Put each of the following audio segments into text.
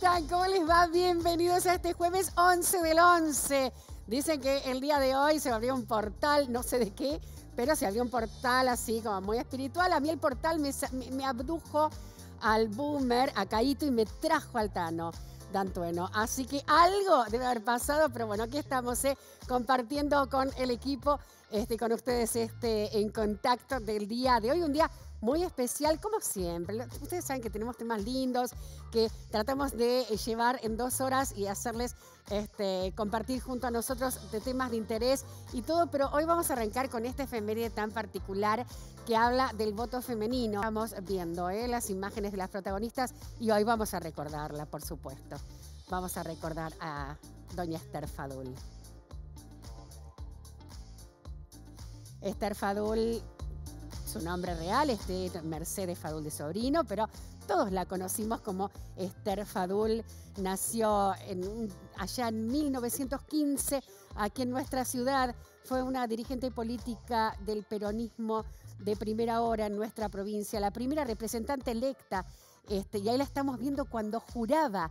están? ¿Cómo les va? Bienvenidos a este jueves 11 del 11. Dicen que el día de hoy se abrió un portal, no sé de qué, pero se abrió un portal así como muy espiritual. A mí el portal me, abdujo al boomer, a Caíto y me trajo al Tano. Dantueno. Así que algo debe haber pasado, pero bueno, aquí estamos eh, compartiendo con el equipo, este, con ustedes este, en contacto del día de hoy. Un día muy especial, como siempre. Ustedes saben que tenemos temas lindos que tratamos de llevar en dos horas y hacerles este, compartir junto a nosotros temas de interés y todo, pero hoy vamos a arrancar con este efeméride tan particular que habla del voto femenino. Estamos viendo ¿eh? las imágenes de las protagonistas y hoy vamos a recordarla, por supuesto. Vamos a recordar a doña Esther Fadul. Esther Fadul su nombre real es Mercedes Fadul de Sobrino, pero todos la conocimos como Esther Fadul. Nació allá en 1915 aquí en nuestra ciudad. Fue una dirigente política del peronismo de primera hora en nuestra provincia, la primera representante electa. Este, y ahí la estamos viendo cuando juraba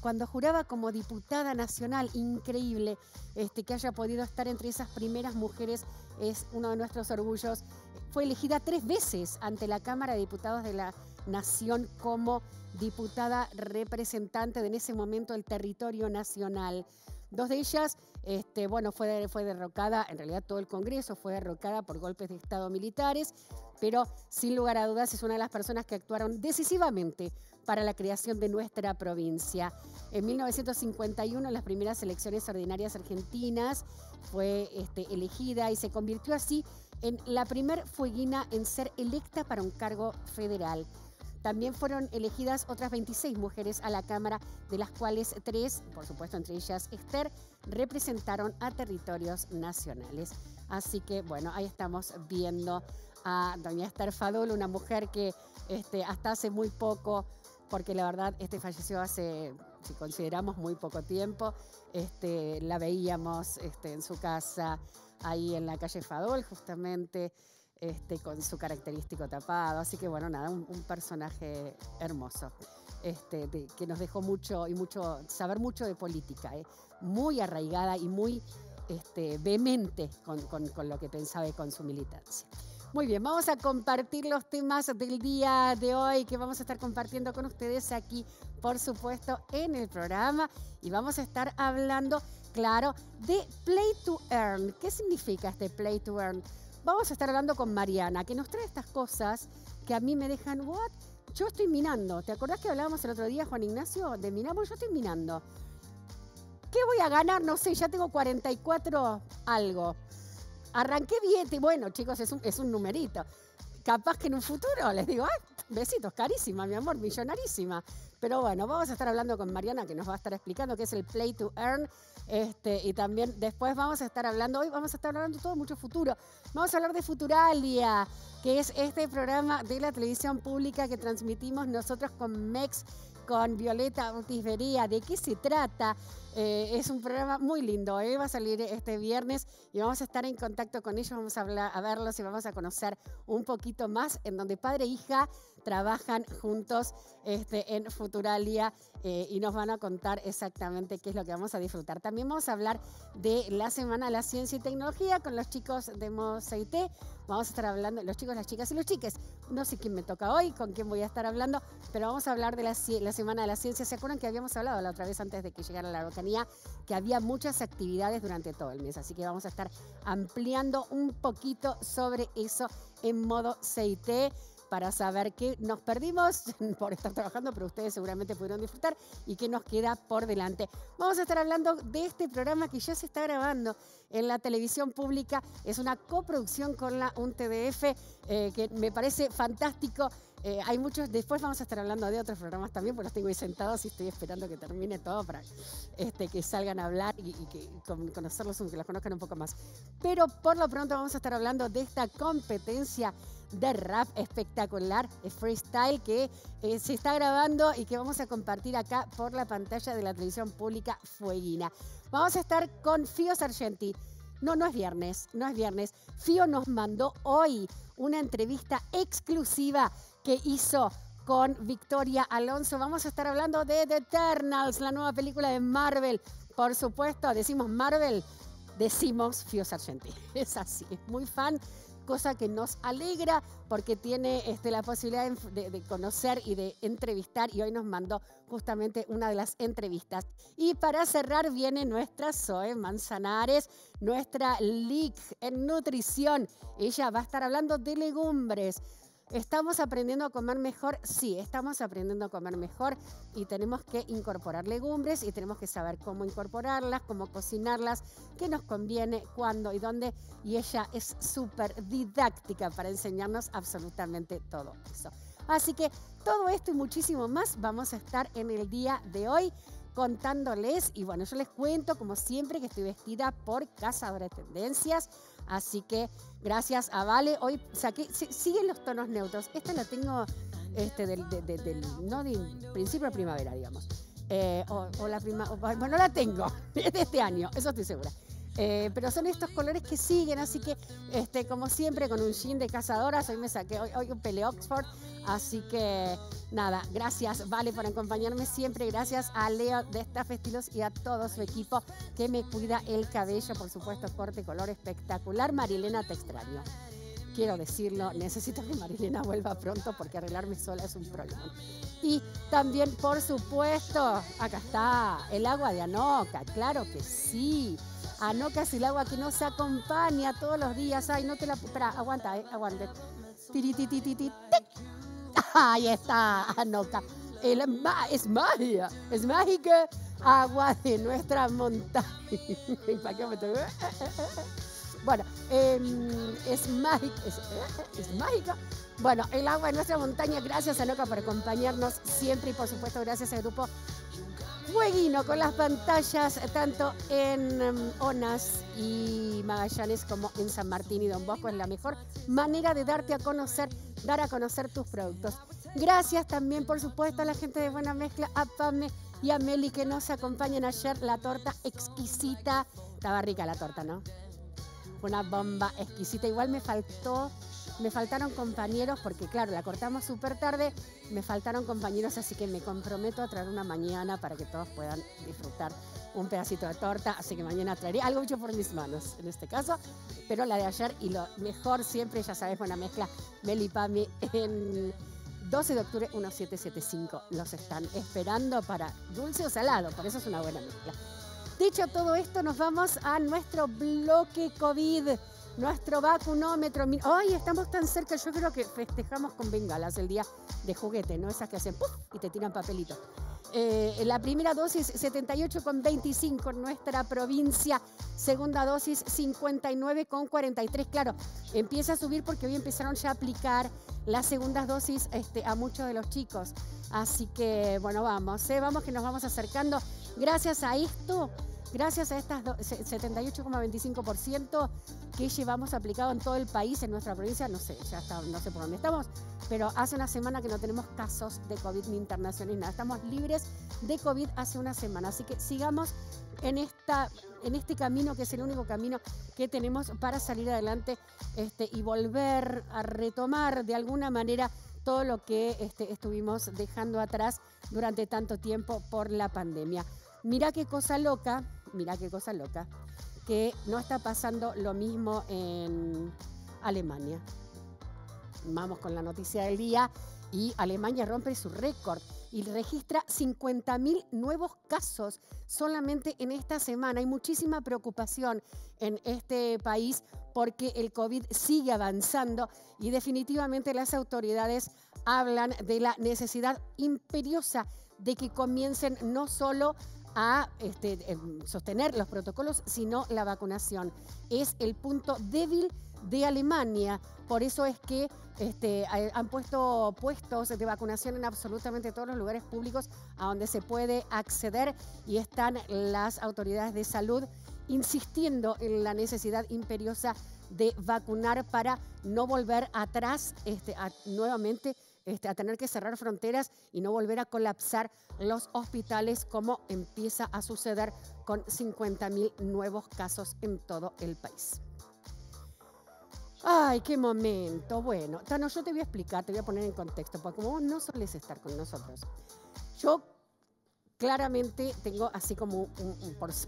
cuando juraba como diputada nacional, increíble este, que haya podido estar entre esas primeras mujeres, es uno de nuestros orgullos. Fue elegida tres veces ante la Cámara de Diputados de la Nación como diputada representante de en ese momento el territorio nacional. Dos de ellas, este, bueno, fue, fue derrocada, en realidad todo el Congreso fue derrocada por golpes de Estado militares, pero sin lugar a dudas es una de las personas que actuaron decisivamente para la creación de nuestra provincia. En 1951, en las primeras elecciones ordinarias argentinas, fue este, elegida y se convirtió así en la primer fueguina en ser electa para un cargo federal. También fueron elegidas otras 26 mujeres a la Cámara, de las cuales tres, por supuesto entre ellas Esther, representaron a territorios nacionales. Así que bueno, ahí estamos viendo a doña Esther Fadul, una mujer que este, hasta hace muy poco porque la verdad este falleció hace, si consideramos, muy poco tiempo. Este, la veíamos este, en su casa, ahí en la calle Fadol, justamente, este, con su característico tapado. Así que bueno, nada, un, personaje hermoso. Que nos dejó mucho y mucho, saber mucho de política, ¿eh? muy arraigada y muy este, vehemente con lo que pensaba y con su militancia. Muy bien, vamos a compartir los temas del día de hoy que vamos a estar compartiendo con ustedes aquí, por supuesto, en el programa. Y vamos a estar hablando, claro, de Play to Earn. ¿Qué significa este Play to Earn? Vamos a estar hablando con Mariana, que nos trae estas cosas que a mí me dejan, ¿what? Yo estoy minando. ¿Te acordás que hablábamos el otro día, Juan Ignacio, de minar? Bueno, yo estoy minando. ¿Qué voy a ganar? No sé, ya tengo 44 algo. Arranqué bien, y bueno, chicos, es un, es un numerito. Capaz que en un futuro les digo, ay, besitos, carísima, mi amor, millonarísima. Pero bueno, vamos a estar hablando con Mariana, que nos va a estar explicando qué es el Play to Earn. Este, y también después vamos a estar hablando, hoy vamos a estar hablando todo mucho futuro. Vamos a hablar de Futuralia, que es este programa de la televisión pública que transmitimos nosotros con MEX con Violeta Bería. ¿De qué se trata? Eh, es un programa muy lindo, ¿eh? va a salir este viernes y vamos a estar en contacto con ellos, vamos a, hablar, a verlos y vamos a conocer un poquito más en donde padre e hija trabajan juntos este, en Futuralia eh, y nos van a contar exactamente qué es lo que vamos a disfrutar. También vamos a hablar de la Semana de la Ciencia y Tecnología con los chicos de MOSIT. Vamos a estar hablando, los chicos, las chicas y los chiques. No sé quién me toca hoy, con quién voy a estar hablando, pero vamos a hablar de la, la Semana de la Ciencia. ¿Se acuerdan que habíamos hablado la otra vez antes de que llegara la Araucanía? Que había muchas actividades durante todo el mes. Así que vamos a estar ampliando un poquito sobre eso en modo CIT para saber qué nos perdimos por estar trabajando, pero ustedes seguramente pudieron disfrutar y qué nos queda por delante. Vamos a estar hablando de este programa que ya se está grabando en la televisión pública. Es una coproducción con la UNTDF eh, que me parece fantástico. Eh, hay muchos, después vamos a estar hablando de otros programas también, porque los tengo ahí sentados y estoy esperando que termine todo para este, que salgan a hablar y, que conocerlos, que los conozcan un poco más. Pero por lo pronto vamos a estar hablando de esta competencia de rap espectacular, freestyle, que eh, se está grabando y que vamos a compartir acá por la pantalla de la televisión pública Fueguina. Vamos a estar con Fio Sargenti. No, no es viernes, no es viernes. Fio nos mandó hoy una entrevista exclusiva que hizo con Victoria Alonso. Vamos a estar hablando de The Eternals, la nueva película de Marvel. Por supuesto, decimos Marvel, decimos Fio Sargenti. Es así, es muy fan cosa que nos alegra porque tiene este, la posibilidad de, conocer y de entrevistar y hoy nos mandó justamente una de las entrevistas. Y para cerrar viene nuestra Zoe Manzanares, nuestra leak en nutrición. Ella va a estar hablando de legumbres. ¿Estamos aprendiendo a comer mejor? Sí, estamos aprendiendo a comer mejor y tenemos que incorporar legumbres y tenemos que saber cómo incorporarlas, cómo cocinarlas, qué nos conviene, cuándo y dónde. Y ella es súper didáctica para enseñarnos absolutamente todo eso. Así que todo esto y muchísimo más vamos a estar en el día de hoy contándoles. Y bueno, yo les cuento como siempre que estoy vestida por Cazadora de Tendencias. Así que gracias a Vale. Hoy saqué, siguen los tonos neutros. Esta la tengo este, del, principio de primavera, digamos. Eh, o, la prima, bueno, la tengo de este año, eso estoy segura. Eh, pero son estos colores que siguen, así que este, como siempre con un jean de cazadoras, hoy me saqué, hoy, un pele Oxford, así que nada, gracias Vale por acompañarme siempre, gracias a Leo de Staff Estilos y a todo su equipo que me cuida el cabello, por supuesto, corte, color espectacular. Marilena, te extraño. Quiero decirlo, necesito que Marilena vuelva pronto porque arreglarme sola es un problema. Y también, por supuesto, acá está el agua de Anoca, claro que sí. Anoca es el agua que nos acompaña todos los días. Ay, no te la. Espera, aguanta, eh, aguante. Ahí está, Anoca. El, es magia, es mágica agua de nuestra montaña. ¿Para qué me bueno, em, es, mágica, es, mágica. Bueno, el agua de nuestra montaña, gracias Anoca por acompañarnos siempre y por supuesto gracias al grupo Fueguino con las pantallas tanto en um, Onas y Magallanes como en San Martín y Don Bosco. Es la mejor manera de darte a conocer, dar a conocer tus productos. Gracias también, por supuesto, a la gente de Buena Mezcla, a Pame y a Meli que nos acompañan ayer. La torta exquisita. Estaba rica la torta, ¿no? Una bomba exquisita. Igual me faltó me faltaron compañeros porque, claro, la cortamos súper tarde, me faltaron compañeros, así que me comprometo a traer una mañana para que todos puedan disfrutar un pedacito de torta, así que mañana traeré algo hecho por mis manos, en este caso, pero la de ayer y lo mejor siempre, ya sabes, buena mezcla, Meli Pami en 12 de octubre 1775. Los están esperando para dulce o salado, por eso es una buena mezcla. Dicho todo esto, nos vamos a nuestro bloque COVID nuestro vacunómetro. ¡Ay, estamos tan cerca! Yo creo que festejamos con bengalas el día de juguete, ¿no? Esas que hacen y te tiran papelito. Eh, la primera dosis 78,25 en nuestra provincia, segunda dosis 59,43. Claro, empieza a subir porque hoy empezaron ya a aplicar las segundas dosis este, a muchos de los chicos. Así que, bueno, vamos, ¿eh? vamos que nos vamos acercando. Gracias a esto Gracias a estas 78,25% que llevamos aplicado en todo el país, en nuestra provincia, no sé, ya está, no sé por dónde estamos, pero hace una semana que no tenemos casos de COVID ni internacional nada. Estamos libres de COVID hace una semana. Así que sigamos en este camino que es el único camino que tenemos para salir adelante este, y volver a retomar de alguna manera todo lo que este, estuvimos dejando atrás durante tanto tiempo por la pandemia. Mira qué cosa loca mira qué cosa loca, que no está pasando lo mismo en Alemania. Vamos con la noticia del día y Alemania rompe su récord y registra 50.000 nuevos casos solamente en esta semana. Hay muchísima preocupación en este país porque el COVID sigue avanzando y definitivamente las autoridades hablan de la necesidad imperiosa de que comiencen no solo a este, sostener los protocolos, sino la vacunación. Es el punto débil de Alemania. Por eso es que este, han puesto puestos de vacunación en absolutamente todos los lugares públicos a donde se puede acceder y están las autoridades de salud insistiendo en la necesidad imperiosa de vacunar para no volver atrás este, nuevamente este, a tener que cerrar fronteras y no volver a colapsar los hospitales como empieza a suceder con 50.000 nuevos casos en todo el país. Ay, qué momento. Bueno, Tano, yo te voy a explicar, te voy a poner en contexto, porque como vos no solés estar con nosotros, yo claramente tengo así como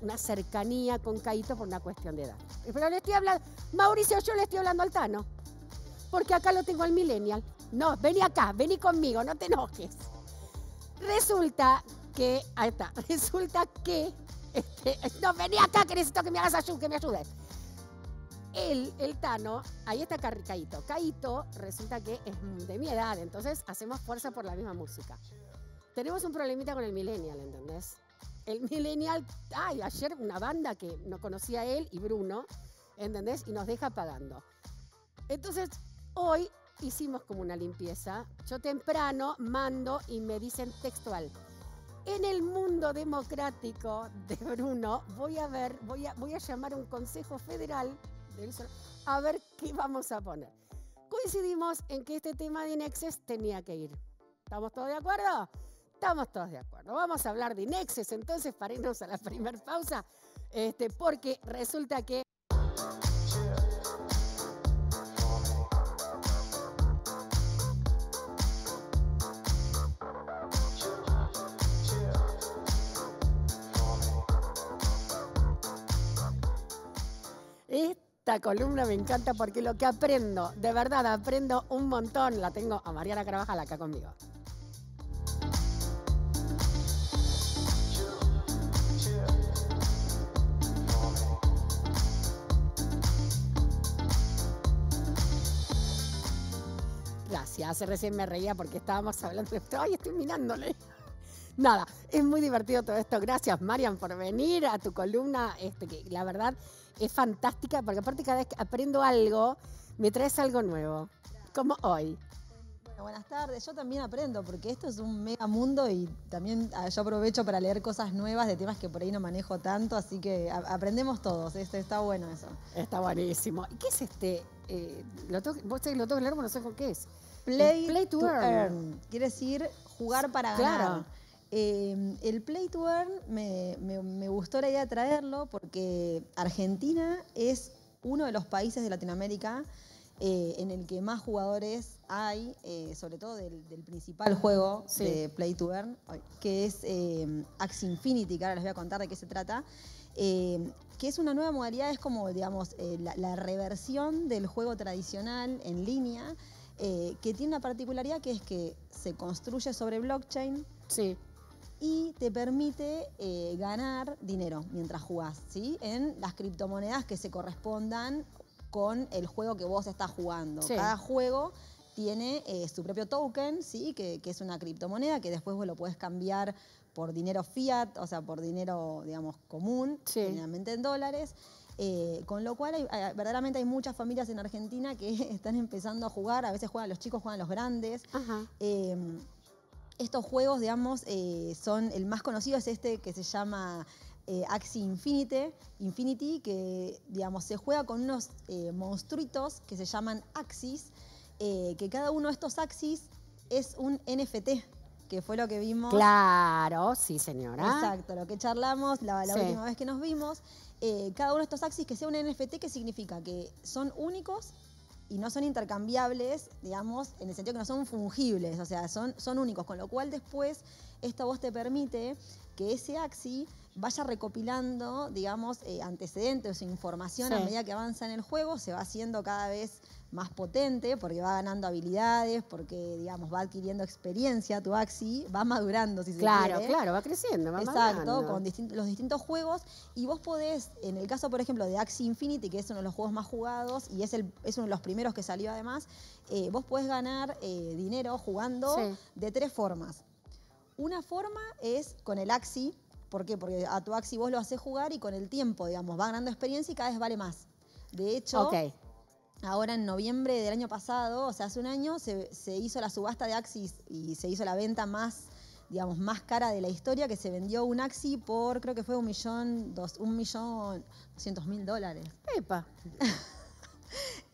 una cercanía con Caito por una cuestión de edad. Pero le estoy hablando, Mauricio, yo le estoy hablando al Tano, porque acá lo tengo al millennial. No, vení acá, vení conmigo, no te enojes. Resulta que, ahí está, resulta que, este, no, vení acá que necesito que me hagas ayuda, que me ayudes. Él, el Tano, ahí está Caito. Caito resulta que es de mi edad, entonces hacemos fuerza por la misma música. Tenemos un problemita con el millennial, ¿entendés? El millennial, ay, ayer una banda que no conocía él y Bruno, ¿entendés? Y nos deja pagando. Entonces, hoy hicimos como una limpieza. Yo temprano mando y me dicen textual. En el mundo democrático de Bruno voy a ver, voy a, voy a llamar a un consejo federal a ver qué vamos a poner. Coincidimos en que este tema de Inexes tenía que ir. ¿Estamos todos de acuerdo? Estamos todos de acuerdo. Vamos a hablar de Inexes entonces para a la primera pausa, este, porque resulta que Esta columna me encanta porque lo que aprendo, de verdad aprendo un montón. La tengo a Mariana Carvajal acá conmigo. Gracias, recién me reía porque estábamos hablando de esto. Ay, estoy mirándole. Nada, es muy divertido todo esto. Gracias, Marian, por venir a tu columna. Este, la verdad es fantástica, porque aparte cada vez que aprendo algo, me traes algo nuevo, como hoy. Bueno, buenas tardes, yo también aprendo, porque esto es un mega mundo y también ah, yo aprovecho para leer cosas nuevas de temas que por ahí no manejo tanto, así que aprendemos todos, este, está bueno eso. Está buenísimo. ¿Y qué es este? Eh, lo tengo, vos lo tengo que leer, no sé con qué es. Play, to, earn. Quiere decir jugar para ganar. Em, el Play to Earn me, gustó la idea de traerlo porque Argentina es uno de los países de Latinoamérica eh, en el que más jugadores hay, eh, sobre todo del, principal juego de Play to Earn, que es eh, Axie Infinity, que ahora les voy a contar de qué se trata. Em, que es una nueva modalidad, es como, digamos, la, la, reversión del juego tradicional en línea, que tiene una particularidad que es que se construye sobre blockchain. Sí y te permite eh, ganar dinero mientras jugás, ¿sí? En las criptomonedas que se correspondan con el juego que vos estás jugando. Cada juego tiene eh, su propio token, ¿sí? Que, es una criptomoneda que después vos lo puedes cambiar por dinero fiat, o sea, por dinero, digamos, común, generalmente en dólares. Eh, con lo cual, verdaderamente hay muchas familias en Argentina que están empezando a jugar, a veces juegan los chicos, juegan los grandes. Ajá estos juegos, digamos, eh, son, el más conocido es este que se llama eh, Axie Infinity, Infinity, que, digamos, se juega con unos eh, monstruitos que se llaman Axis, que cada uno de estos Axis es un NFT, que fue lo que vimos. Claro, sí, señora. Exacto, lo que charlamos la, última vez que nos vimos. cada uno de estos Axis que sea un NFT, que significa que son únicos y no son intercambiables, digamos, en el sentido que no son fungibles, o sea, son, son únicos, con lo cual después esto vos te permite que ese AXI vaya recopilando, digamos, eh, antecedentes o información a medida que avanza en el juego, se va haciendo cada vez más potente porque va ganando habilidades, porque, digamos, va adquiriendo experiencia tu Axi, va madurando, si se claro, quiere. Claro, claro, va creciendo, va Exacto, con los distintos juegos. Y vos podés, en el caso, por ejemplo, de Axi Infinity, que es uno de los juegos más jugados y es, el, es uno de los primeros que salió además, eh, vos podés ganar eh, dinero jugando de tres formas. Una forma es con el Axi, ¿por qué? Porque a tu Axi vos lo haces jugar y con el tiempo, digamos, va ganando experiencia y cada vez vale más. De hecho, ahora en noviembre del año pasado, o sea, hace un año, se, hizo la subasta de Axis y se hizo la venta más, digamos, más cara de la historia, que se vendió un Axi por, creo que fue un millón, dos, un millón doscientos mil dólares. ¡Epa!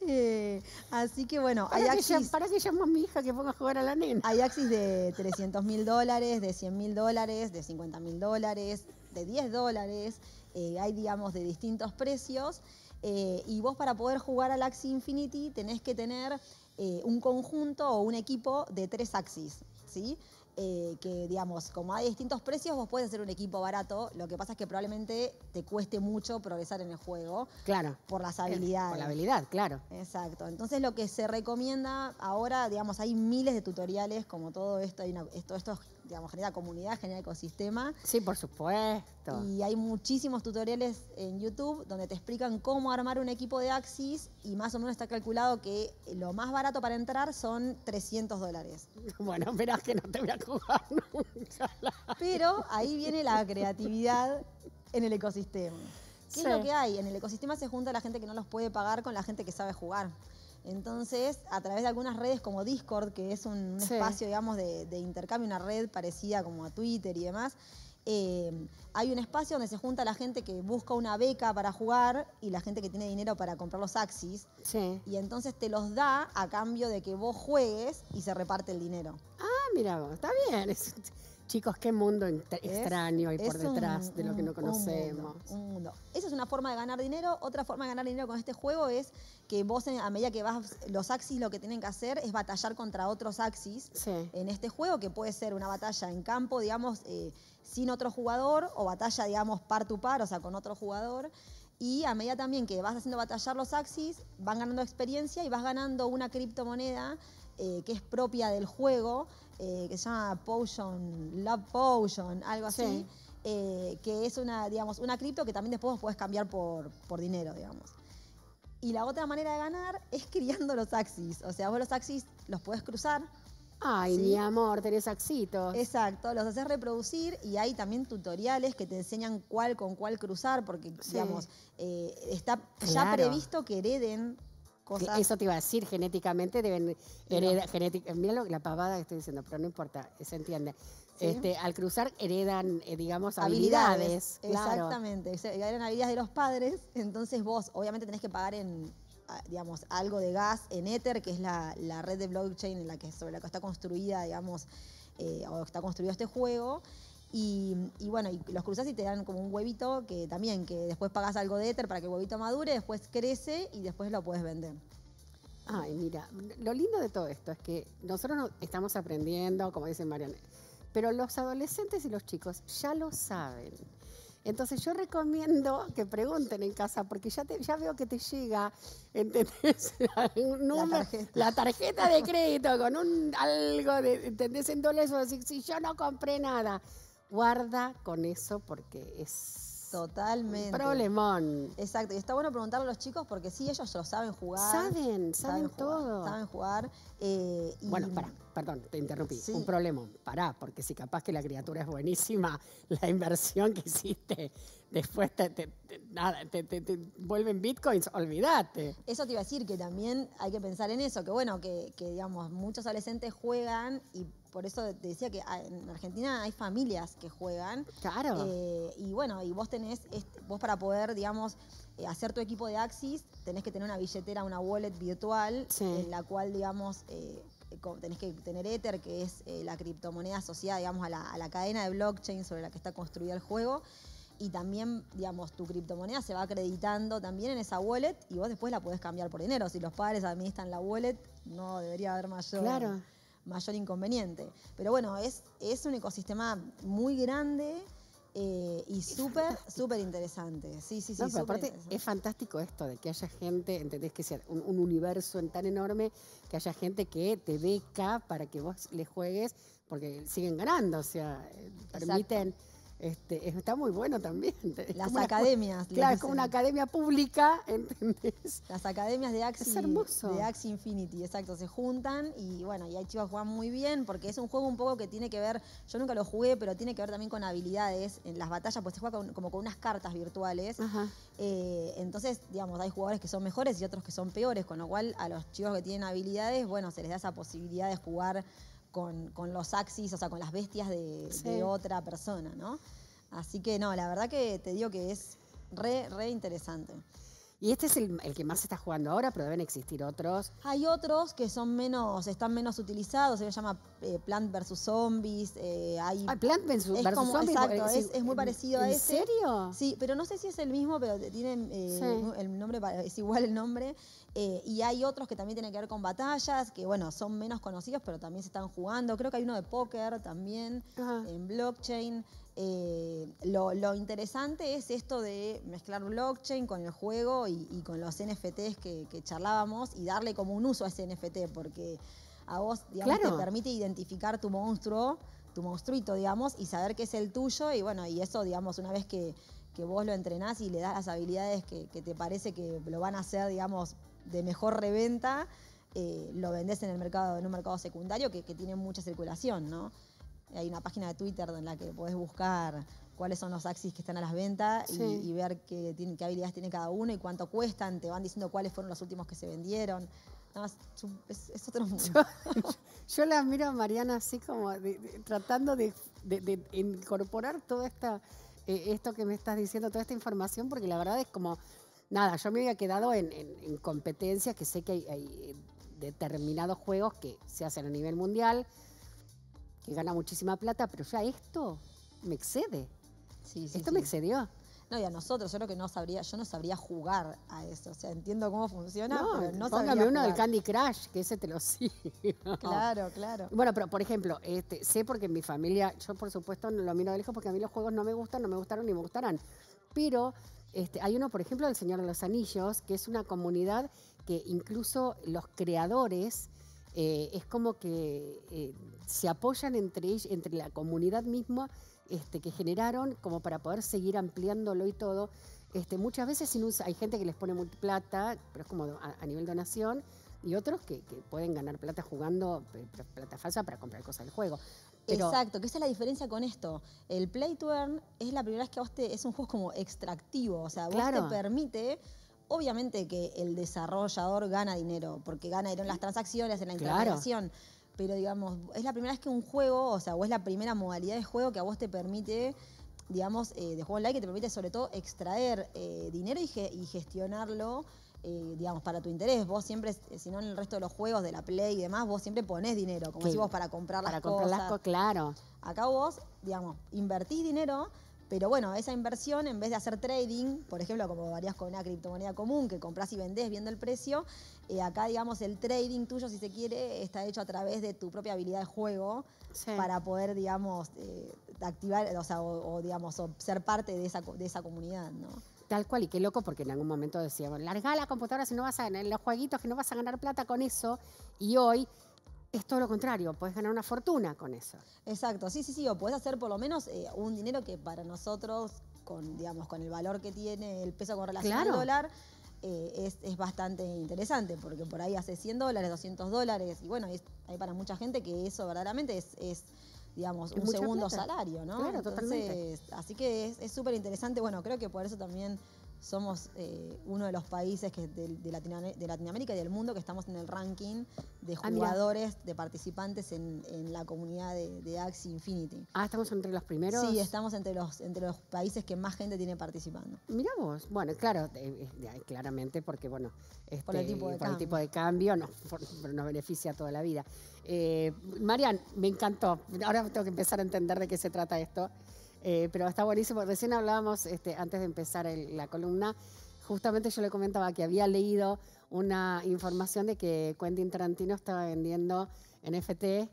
Eh, así que bueno, para hay que axis. para que llamo a mi hija que ponga a jugar a la nena. Hay axis de 300 mil dólares, de 100 mil dólares, de 50 mil dólares, de 10 dólares. Eh, hay, digamos, de distintos precios. Eh, y vos para poder jugar al Axie Infinity tenés que tener eh, un conjunto o un equipo de tres Axis, ¿sí? Eh, que digamos, como hay distintos precios, vos puedes hacer un equipo barato. Lo que pasa es que probablemente te cueste mucho progresar en el juego. Claro. Por las habilidades. Por la habilidad, claro. Exacto. Entonces lo que se recomienda ahora, digamos, hay miles de tutoriales, como todo esto, hay esto, esto digamos, genera comunidad, genera ecosistema. Sí, por supuesto. Y hay muchísimos tutoriales en YouTube donde te explican cómo armar un equipo de Axis y más o menos está calculado que lo más barato para entrar son 300 dólares. Bueno, verás que no te voy a jugar nunca. Pero ahí viene la creatividad en el ecosistema. ¿Qué es lo que hay? En el ecosistema se junta la gente que no los puede pagar con la gente que sabe jugar. Entonces, a través de algunas redes como Discord, que es un, espacio, digamos, de, intercambio, una red parecida como a Twitter y demás, eh, hay un espacio donde se junta la gente que busca una beca para jugar y la gente que tiene dinero para comprar los Axis. Sí. Y entonces te los da a cambio de que vos juegues y se reparte el dinero. Ah, mira, está bien. Chicos, qué mundo extraño hay por detrás de lo que no conocemos. Un mundo, Esa es una forma de ganar dinero. Otra forma de ganar dinero con este juego es que vos, a medida que vas, los Axis lo que tienen que hacer es batallar contra otros Axis en este juego, que puede ser una batalla en campo, digamos, eh, sin otro jugador, o batalla, digamos, par to par, o sea, con otro jugador. Y a medida también que vas haciendo batallar los Axis, van ganando experiencia y vas ganando una criptomoneda eh, que es propia del juego, eh, que se llama Potion, Love Potion, algo así, eh, que es una, digamos, una cripto que también después puedes cambiar por, por dinero, digamos. Y la otra manera de ganar es criando los axis. O sea, vos los axis los puedes cruzar. Ay, mi amor, tenés axitos. Exacto, los haces reproducir y hay también tutoriales que te enseñan cuál con cuál cruzar, porque, digamos, está ya previsto que hereden eso te iba a decir, genéticamente deben heredar, mira la pavada que estoy diciendo, pero no importa, se entiende. Este, al cruzar heredan, eh, digamos, habilidades. Exactamente, heredan habilidades de los padres, entonces vos obviamente tenés que pagar en, digamos, algo de gas en Ether, que es la, red de blockchain en la que, sobre la que está construida, digamos, eh, o está construido este juego. Y, bueno, y los cruzas y te dan como un huevito que también, que después pagas algo de éter para que el huevito madure, después crece y después lo puedes vender. Ay, mira, lo lindo de todo esto es que nosotros estamos aprendiendo, como dice Mariana, pero los adolescentes y los chicos ya lo saben. Entonces yo recomiendo que pregunten en casa, porque ya, te, ya veo que te llega, ¿entendés? la, tarjeta. de crédito con un algo de, ¿entendés? En dólares, si yo no compré nada guarda con eso porque es Totalmente. Un problemón. Exacto. Y está bueno preguntarle a los chicos porque sí, ellos lo saben jugar. Saben, saben, todo. saben jugar. Eh, bueno, pará, perdón, te interrumpí. Un problemón. Pará, porque si capaz que la criatura es buenísima, la inversión que hiciste después te, te, nada, te, vuelven bitcoins, olvídate. Eso te iba a decir que también hay que pensar en eso, que bueno, que, que digamos, muchos adolescentes juegan y por eso te decía que en Argentina hay familias que juegan. Claro. Eh, y bueno, y vos tenés, vos para poder, digamos, eh, hacer tu equipo de Axis, tenés que tener una billetera, una wallet virtual, en la cual, digamos, eh, tenés que tener Ether, que es la criptomoneda asociada, digamos, a la, a la cadena de blockchain sobre la que está construido el juego y también, digamos, tu criptomoneda se va acreditando también en esa wallet y vos después la podés cambiar por dinero. Si los padres administran la wallet, no debería haber mayor. Claro mayor inconveniente. Pero bueno, es, es un ecosistema muy grande eh, y súper, súper interesante. Sí, sí, sí. aparte es fantástico esto de que haya gente, entendés que sea un, universo tan enorme, que haya gente que te beca para que vos le juegues, porque siguen ganando, o sea, eh, permiten... Este, está muy bueno también. Las academias. claro, es como una academia pública, ¿entendés? Las academias de Axie, es hermoso. de Axie Infinity, exacto, se juntan y bueno, y hay chicos que juegan muy bien porque es un juego un poco que tiene que ver, yo nunca lo jugué, pero tiene que ver también con habilidades en las batallas, pues se juega como con unas cartas virtuales. Eh, entonces, digamos, hay jugadores que son mejores y otros que son peores, con lo cual a los chicos que tienen habilidades, bueno, se les da esa posibilidad de jugar con, los axis, o sea, con las bestias de, otra persona, ¿no? Así que no, la verdad que te digo que es re, re interesante. Y este es el, que más se está jugando ahora, pero deben existir otros. Hay otros que son menos, están menos utilizados, se llama eh, Plant vs Zombies. Eh, hay, ah, Plant vs Zombies. Exacto, es, muy parecido a ese. ¿En serio? Sí, pero no sé si es el mismo, pero tiene eh, el nombre, es igual el nombre. y hay otros que también tienen que ver con batallas, que bueno, son menos conocidos, pero también se están jugando. Creo que hay uno de póker también, en blockchain. Eh, lo, interesante es esto de mezclar blockchain con el juego y, con los NFTs que, charlábamos y darle como un uso a ese NFT, porque a vos, digamos, te permite identificar tu monstruo, tu monstruito, digamos, y saber que es el tuyo. Y bueno, y eso, digamos, una vez que, vos lo entrenás y le das las habilidades que, te parece que lo van a hacer, digamos, de mejor reventa, eh, lo vendés en el mercado, en un mercado secundario que, que tiene mucha circulación, ¿no? Hay una página de Twitter en la que podés buscar cuáles son los Axis que están a las ventas y, ver qué, qué, habilidades tiene cada uno y cuánto cuestan. Te van diciendo cuáles fueron los últimos que se vendieron. es, otro mundo. Yo, la miro a Mariana así como tratando de, incorporar toda esta, eh, esto que me estás diciendo, toda esta información, porque la verdad es como, nada, yo me había quedado en, competencias que sé que hay determinados juegos que se hacen a nivel mundial que gana muchísima plata, pero ya esto me excede. Sí, esto me excedió. No, y a nosotros, yo creo que no sabría, yo no sabría jugar a eso. O sea, entiendo cómo funciona, no, pero no póngame uno del Candy Crush, que ese te lo sigo. Claro, claro. Bueno, pero por ejemplo, este, sé porque en mi familia, yo por supuesto no lo miro de lejos porque a mí los juegos no me gustan, no me gustaron ni me gustarán. Pero este, hay uno, por ejemplo, del Señor de los Anillos, que es una comunidad que incluso los creadores eh, es como que eh, se apoyan entre, ellos, entre la comunidad misma este, que generaron como para poder seguir ampliándolo y todo. Este, muchas veces sin hay gente que les pone mucha plata, pero es como a, nivel donación, y otros que, pueden ganar plata jugando plata falsa para comprar cosas del juego. Exacto, que esa es la diferencia con esto. El Play to Earn es la primera vez que a vos te, es un juego como extractivo, o sea, vos te permite Obviamente que el desarrollador gana dinero, porque gana dinero en las transacciones, en la interacción. Pero digamos, es la primera vez que un juego, o sea, o es la primera modalidad de juego que a vos te permite, digamos, eh, de juego online, que te permite sobre todo extraer eh, dinero y, gestionarlo. Eh, digamos, para tu interés. Vos siempre, si no en el resto de los juegos de la Play y demás, vos siempre ponés dinero, como decimos, para comprar las cosas. Para comprar las cosas, claro. Acá vos, digamos, invertís dinero pero bueno, esa inversión, en vez de hacer trading, por ejemplo, como harías con una criptomoneda común, que compras y vendés viendo el precio, eh, acá, digamos, el trading tuyo, si se quiere, está hecho a través de tu propia habilidad de juego para poder, digamos, eh, activar, o, sea, o, digamos, ser parte de esa, de esa comunidad, ¿no? Tal cual, y qué loco, porque en algún momento decíamos, larga la computadora si no vas a, en los jueguitos que no vas a ganar plata con eso, y hoy es todo lo contrario, puedes ganar una fortuna con eso. Exacto, sí, sí, sí, o puedes hacer por lo menos eh, un dinero que para nosotros, con, digamos, con el valor que tiene el peso con relación al dólar, eh, es, bastante interesante, porque por ahí hace 100 dólares, 200 dólares, y bueno, hay para mucha gente que eso verdaderamente es, digamos, un segundo salario, ¿no? Claro, totalmente. Así que es súper interesante, bueno, creo que por eso también somos eh, uno de los países que de, Latinoamérica y del mundo que estamos en el ranking de ah, jugadores, de participantes en, la comunidad de, Axie Infinity. Ah, estamos entre los primeros. Sí, estamos entre los, entre los países que más gente tiene participando. Mira vos, bueno, claro, eh, eh, claramente porque, bueno, por el este, tipo de cambio, el tipo de cambio no, nos beneficia toda la vida. Marian, me encantó. Ahora tengo que empezar a entender de qué se trata esto. Eh, pero está buenísimo. Recién hablábamos, este, antes de empezar la columna, justamente yo le comentaba que había leído una información de que Quentin Tarantino estaba vendiendo NFT,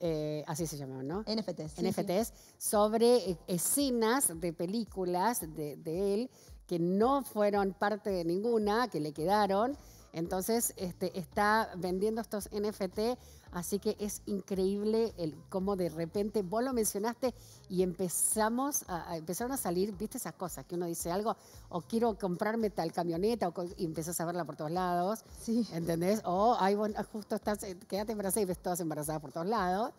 eh, así se llamaban, ¿no? NFTs. NFTs, sobre eh, escenas de películas de, de, él que no fueron parte de ninguna, que le quedaron. Entonces, este, está vendiendo estos NFT Así que es increíble el cómo de repente vos lo mencionaste y empezamos a, empezaron a salir, viste esas cosas que uno dice algo o quiero comprarme tal camioneta o, y empezás a verla por todos lados, sí. ¿entendés? O ay, bueno, justo estás, eh, quédate embarazada y ves todas embarazadas por todos lados.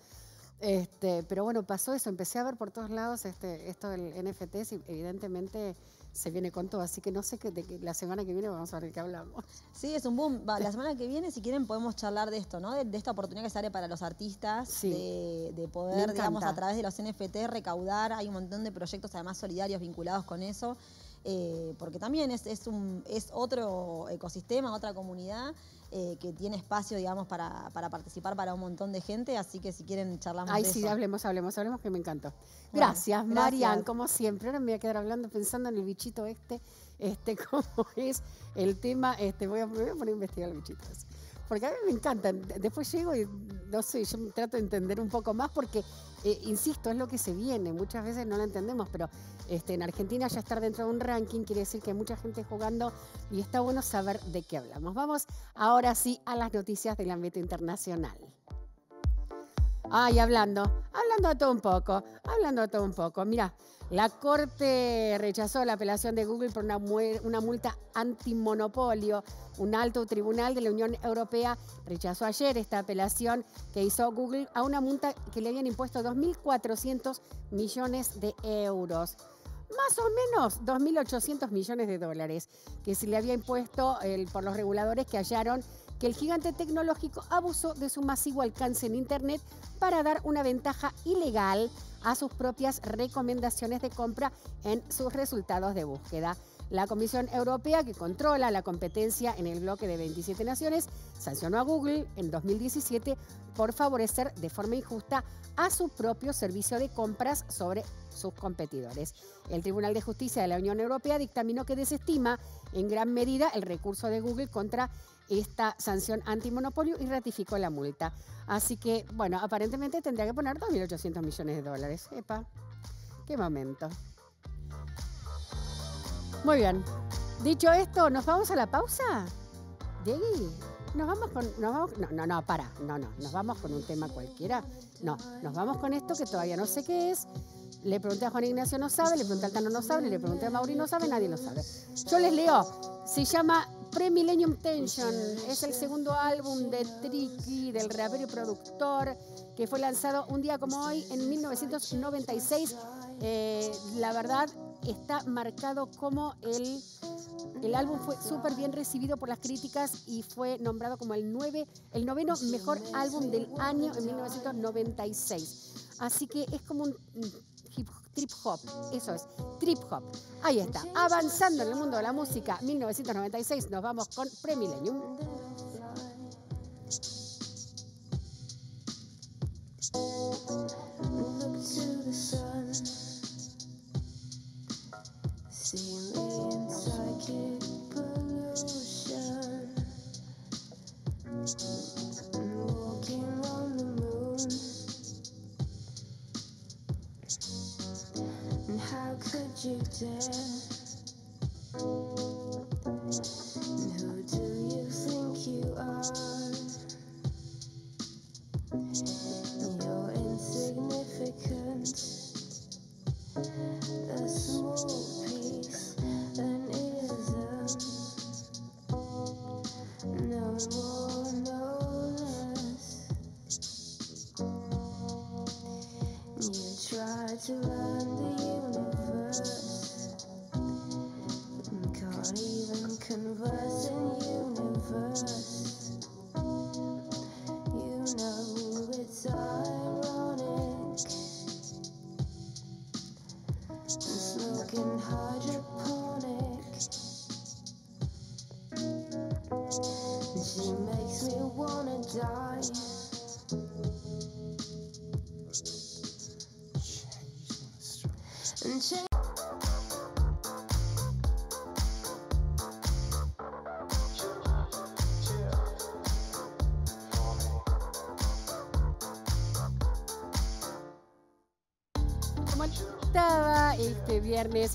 Este, pero bueno, pasó eso, empecé a ver por todos lados este, esto del NFT y evidentemente se viene con todo, así que no sé qué, de la semana que viene vamos a ver qué hablamos. Sí, es un boom. la semana que viene, si quieren, podemos charlar de esto, ¿no? De, esta oportunidad que sale para los artistas de, poder, digamos, a través de los NFT recaudar. Hay un montón de proyectos además solidarios vinculados con eso. Eh, porque también es, es, un, es otro ecosistema, otra comunidad eh, que tiene espacio, digamos, para, participar para un montón de gente, así que si quieren charlamos Ay, sí, hablemos, hablemos, hablemos, que me encantó. Gracias, Marian, como siempre. Ahora me voy a quedar hablando, pensando en el bichito este, este, cómo es el tema, este, voy a, voy a poner a investigar el bichito porque a mí me encantan. Después llego y no sé, yo trato de entender un poco más porque, eh, insisto, es lo que se viene. Muchas veces no lo entendemos, pero este, en Argentina ya estar dentro de un ranking quiere decir que hay mucha gente jugando y está bueno saber de qué hablamos. Vamos ahora sí a las noticias del ámbito internacional. Ay, hablando, hablando de todo un poco, hablando de todo un poco. Mira, la Corte rechazó la apelación de Google por una, una, multa antimonopolio. Un alto tribunal de la Unión Europea rechazó ayer esta apelación que hizo Google a una multa que le habían impuesto 2.400 millones de euros. Más o menos 2.800 millones de dólares que se le había impuesto por los reguladores que hallaron que el gigante tecnológico abusó de su masivo alcance en Internet para dar una ventaja ilegal a sus propias recomendaciones de compra en sus resultados de búsqueda. La Comisión Europea, que controla la competencia en el bloque de 27 naciones, sancionó a Google en 2017 por favorecer de forma injusta a su propio servicio de compras sobre sus competidores. El Tribunal de Justicia de la Unión Europea dictaminó que desestima en gran medida el recurso de Google contra esta sanción antimonopolio y ratificó la multa. Así que, bueno, aparentemente tendría que poner 2.800 millones de dólares. Epa, qué momento. Muy bien. Dicho esto, ¿nos vamos a la pausa? Diego, nos vamos con. Nos vamos, no, no, no, para. No, no. Nos vamos con un tema cualquiera. No, nos vamos con esto que todavía no sé qué es. Le pregunté a Juan Ignacio, no sabe. Le pregunté a Altano, no sabe. Le pregunté a Mauri, no sabe. Nadie lo sabe. Yo les leo. Se llama Pre-Millennium Tension es el segundo álbum de Tricky, del rapero productor, que fue lanzado un día como hoy, en 1996. Eh, la verdad, está marcado como el, el álbum fue súper bien recibido por las críticas y fue nombrado como el, nueve, el noveno mejor álbum del año en 1996. Así que es como un trip hop. Eso es, trip hop. Ahí está. Avanzando en el mundo de la música, 1996, nos vamos con Premillennium. You dare?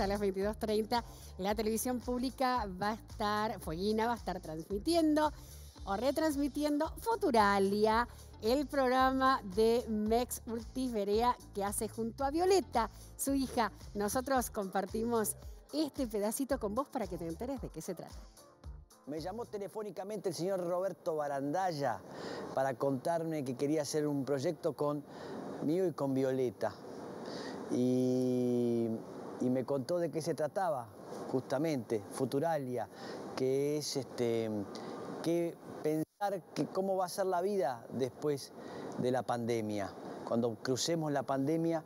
A las 22.30, la televisión pública va a estar, Follina va a estar transmitiendo o retransmitiendo Futuralia, el programa de Mex Urtiz que hace junto a Violeta, su hija. Nosotros compartimos este pedacito con vos para que te enteres de qué se trata. Me llamó telefónicamente el señor Roberto Barandaya para contarme que quería hacer un proyecto con mío y con Violeta y, me contó de qué se trataba, justamente, Futuralia, que es este, que pensar que cómo va a ser la vida después de la pandemia. Cuando crucemos la pandemia,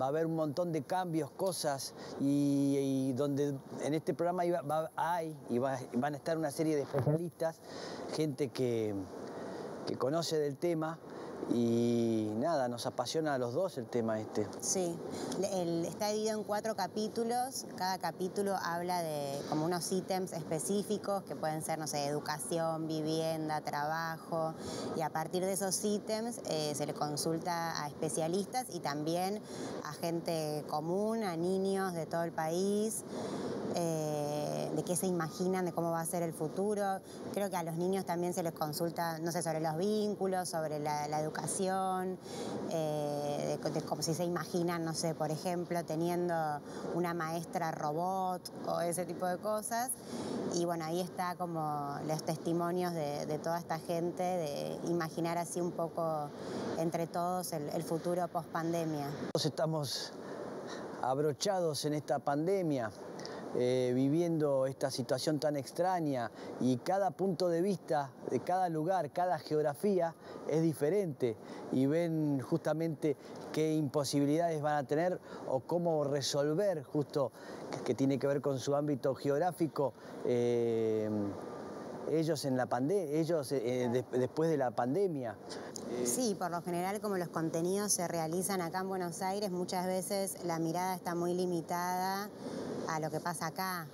va a haber un montón de cambios, cosas, y, donde en este programa hay y van a estar una serie de especialistas, gente que, que conoce del tema y nada, nos apasiona a los dos el tema este. Sí, está dividido en cuatro capítulos. Cada capítulo habla de como unos ítems específicos que pueden ser, no sé, educación, vivienda, trabajo. Y a partir de esos ítems eh, se le consulta a especialistas y también a gente común, a niños de todo el país. Eh, de qué se imaginan, de cómo va a ser el futuro. Creo que a los niños también se les consulta, no sé, sobre los vínculos, sobre la, educación, eh, de, cómo si se imaginan, no sé, por ejemplo, teniendo una maestra robot o ese tipo de cosas. Y bueno, ahí está como los testimonios de, toda esta gente, de imaginar así un poco entre todos el, futuro post pandemia. Estamos abrochados en esta pandemia. Eh, viviendo esta situación tan extraña y cada punto de vista de cada lugar, cada geografía es diferente y ven justamente qué imposibilidades van a tener o cómo resolver justo que tiene que ver con su ámbito geográfico. Eh, ellos en la ellos eh, después de la pandemia. Sí, por lo general como los contenidos se realizan acá en Buenos Aires, muchas veces la mirada está muy limitada a lo que pasa acá.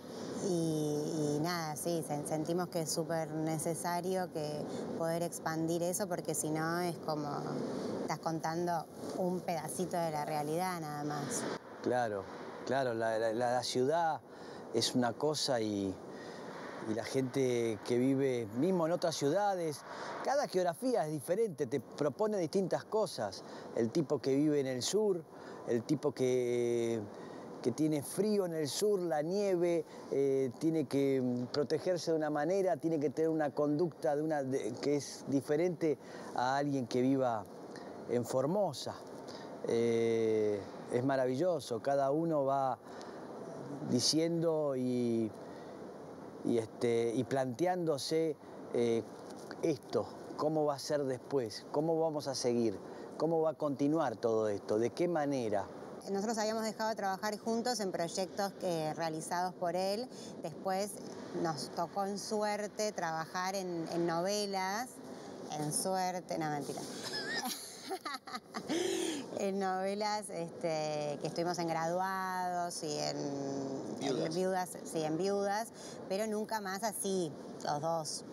Y, nada, sí, sentimos que es súper necesario que poder expandir eso porque si no es como estás contando un pedacito de la realidad nada más. Claro, claro, la, ciudad es una cosa y, y la gente que vive mismo en otras ciudades, cada geografía es diferente, te propone distintas cosas. El tipo que vive en el sur, el tipo que que tiene frío en el sur, la nieve, eh, tiene que mm, protegerse de una manera, tiene que tener una conducta de una, que es diferente a alguien que viva en Formosa. Eh, es maravilloso, cada uno va diciendo y, este, y planteándose eh, esto, cómo va a ser después, cómo vamos a seguir, cómo va a continuar todo esto, de qué manera nosotros habíamos dejado de trabajar juntos en proyectos que, realizados por él. Después nos tocó en suerte trabajar en, novelas, en suerte, no mentira. en novelas este, que estuvimos en graduados y en viudas. sí, en viudas, pero nunca más así, los dos.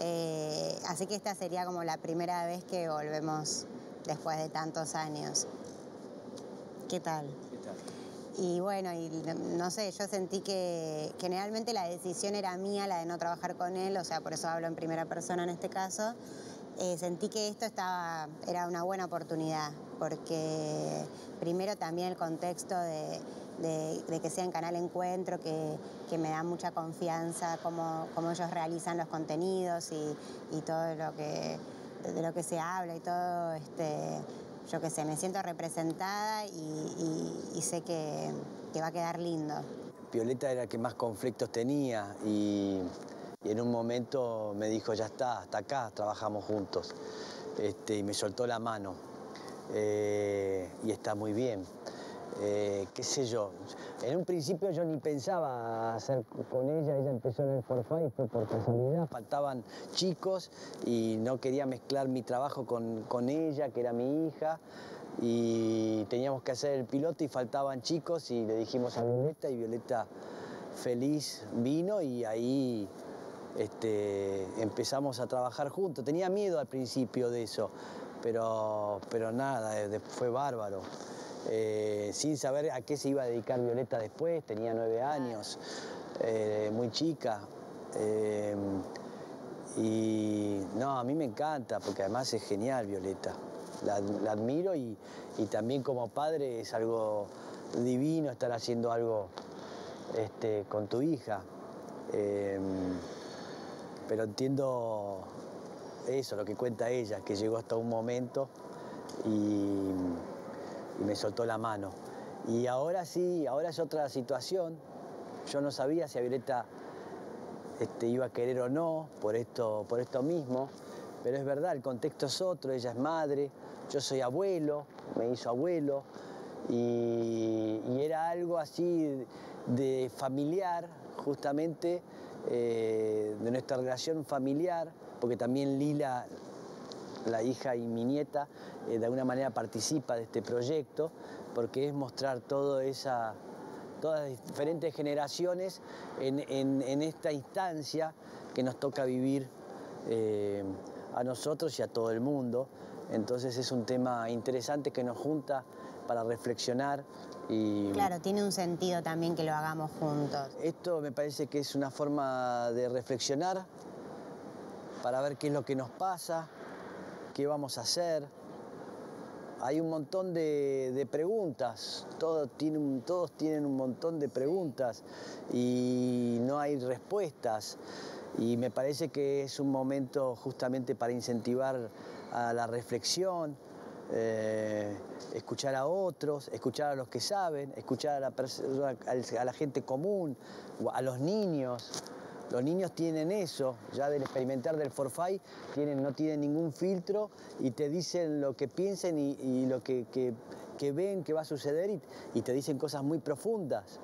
Eh, así que esta sería como la primera vez que volvemos después de tantos años. ¿Qué tal? Y bueno, y no sé, yo sentí que generalmente la decisión era mía, la de no trabajar con él, o sea, por eso hablo en primera persona en este caso. Eh, sentí que esto estaba, era una buena oportunidad, porque primero también el contexto de, que sea en Canal Encuentro, que, me da mucha confianza cómo, cómo ellos realizan los contenidos y, todo lo que, de lo que se habla y todo, este, yo qué sé, me siento representada y, sé que, va a quedar lindo. Violeta era la que más conflictos tenía y, en un momento me dijo, ya está, hasta acá trabajamos juntos. Este, y me soltó la mano. Eh, y está muy bien. Eh, qué sé yo. En un principio yo ni pensaba hacer con ella, ella empezó en el Forfait y fue por casualidad. Faltaban chicos y no quería mezclar mi trabajo con, con ella, que era mi hija, y teníamos que hacer el piloto y faltaban chicos y le dijimos a Violeta y Violeta feliz vino y ahí este, empezamos a trabajar juntos. Tenía miedo al principio de eso, pero, pero nada, fue bárbaro. Eh, sin saber a qué se iba a dedicar Violeta después, tenía nueve años, eh, muy chica. Eh, y no, a mí me encanta, porque además es genial Violeta. La, admiro y, también como padre es algo divino estar haciendo algo este, con tu hija. Pero entiendo eso, lo que cuenta ella, que llegó hasta un momento y me soltó la mano. Y ahora sí, ahora es otra situación. Yo no sabía si a Violeta este, iba a querer o no por esto, por esto mismo, pero es verdad, el contexto es otro, ella es madre, yo soy abuelo, me hizo abuelo, y, era algo así de familiar, justamente, eh, de nuestra relación familiar, porque también Lila, la hija y mi nieta, eh, de alguna manera participa de este proyecto, porque es mostrar todas las diferentes generaciones en, esta instancia que nos toca vivir eh, a nosotros y a todo el mundo. Entonces es un tema interesante que nos junta para reflexionar. Y claro, tiene un sentido también que lo hagamos juntos. Esto me parece que es una forma de reflexionar para ver qué es lo que nos pasa, qué vamos a hacer. Hay un montón de, preguntas, todos tienen, todos tienen un montón de preguntas y no hay respuestas. Y me parece que es un momento justamente para incentivar a la reflexión, eh, escuchar a otros, escuchar a los que saben, escuchar a la, a la gente común, a los niños. Los niños tienen eso, ya del experimentar del forfait, tienen, no tienen ningún filtro y te dicen lo que piensen y, lo que, ven que va a suceder y, te dicen cosas muy profundas,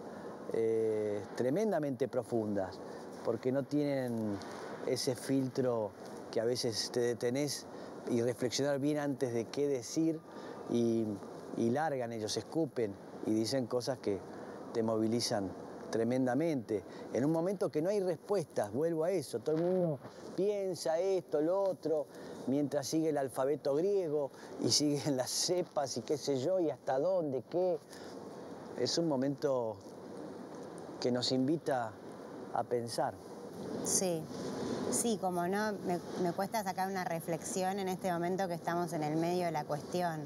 eh, tremendamente profundas, porque no tienen ese filtro que a veces te detenés y reflexionar bien antes de qué decir y, y largan ellos, escupen y dicen cosas que te movilizan tremendamente. En un momento que no hay respuestas, vuelvo a eso, todo el mundo piensa esto, lo otro, mientras sigue el alfabeto griego y siguen las cepas y qué sé yo, y hasta dónde, qué. Es un momento que nos invita a pensar. Sí, sí, como no, me, me cuesta sacar una reflexión en este momento que estamos en el medio de la cuestión.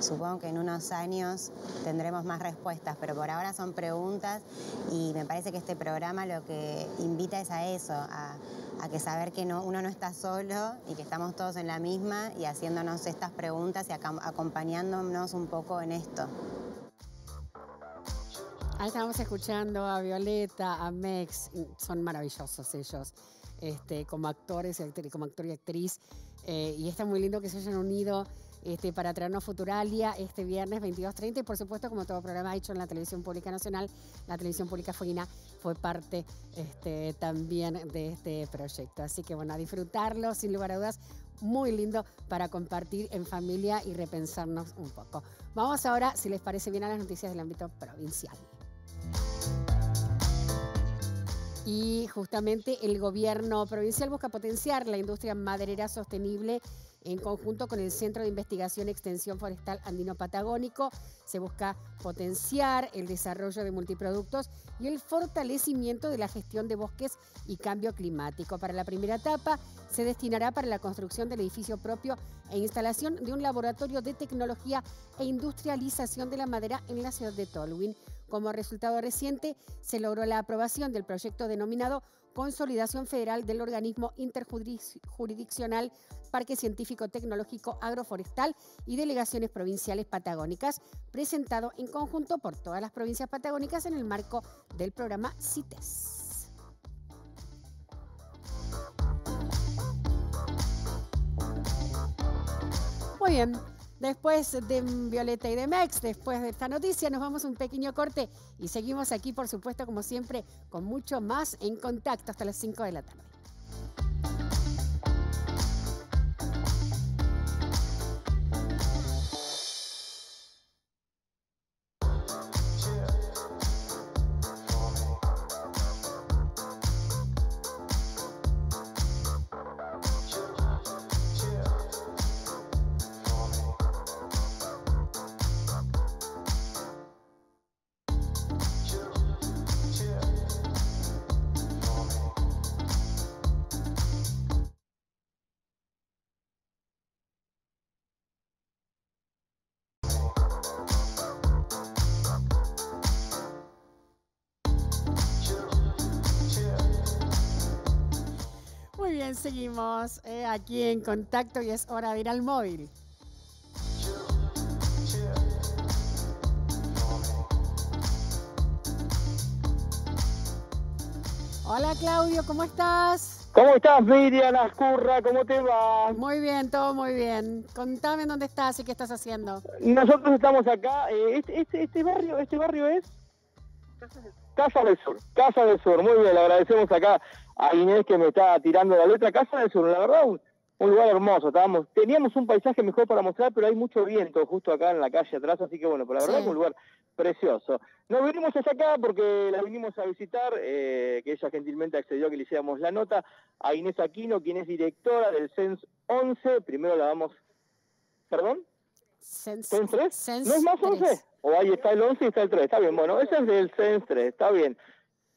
Supongo que en unos años tendremos más respuestas, pero por ahora son preguntas y me parece que este programa lo que invita es a eso, a, que saber que no, uno no está solo y que estamos todos en la misma y haciéndonos estas preguntas y acompañándonos un poco en esto. Ahí estamos escuchando a Violeta, a Mex, son maravillosos ellos. Este, como actores, como actor y actriz. Eh, y está muy lindo que se hayan unido este, para traernos Futuralia este viernes 22.30 y por supuesto como todo programa hecho en la televisión pública nacional, la televisión pública fueguina fue parte este, también de este proyecto. Así que bueno, a disfrutarlo sin lugar a dudas, muy lindo para compartir en familia y repensarnos un poco. Vamos ahora, si les parece bien, a las noticias del ámbito provincial. Y justamente el gobierno provincial busca potenciar la industria maderera sostenible en conjunto con el Centro de Investigación Extensión Forestal Andino Patagónico, se busca potenciar el desarrollo de multiproductos y el fortalecimiento de la gestión de bosques y cambio climático. Para la primera etapa se destinará para la construcción del edificio propio e instalación de un laboratorio de tecnología e industrialización de la madera en la ciudad de Tolwyn. Como resultado reciente, se logró la aprobación del proyecto denominado Consolidación Federal del Organismo Interjurisdiccional Parque Científico Tecnológico Agroforestal y Delegaciones Provinciales Patagónicas, presentado en conjunto por todas las provincias patagónicas en el marco del programa CITES. Muy bien, Después de Violeta y de Mex, después de esta noticia, nos vamos un pequeño corte y seguimos aquí, por supuesto, como siempre, con mucho más en contacto hasta las 5 de la tarde. Bien, seguimos eh, aquí en contacto y es hora de ir al móvil. Hola Claudio, ¿cómo estás? ¿Cómo estás, Miriam Ascurra? ¿Cómo te va? Muy bien, todo muy bien. Contame dónde estás y qué estás haciendo. Nosotros estamos acá. Eh, este, este, este, barrio, este barrio es Casa del Sur. Casa del Sur. Muy bien, le agradecemos acá a Inés que me está tirando la letra. Casa del Sur, la verdad, un, lugar hermoso. Estábamos, teníamos un paisaje mejor para mostrar, pero hay mucho viento justo acá en la calle atrás, así que bueno, pero la verdad es un lugar precioso. Nos venimos hasta acá porque la vinimos a visitar, eh, que ella gentilmente accedió a que le hiciéramos la nota, a Inés Aquino, quien es directora del CENS 11. Primero la vamos... ¿Perdón? CENS, 3? ¿No es más 11? O ahí está el 11 y está el 3. Está bien, bueno, ese es del CENS 3, está bien.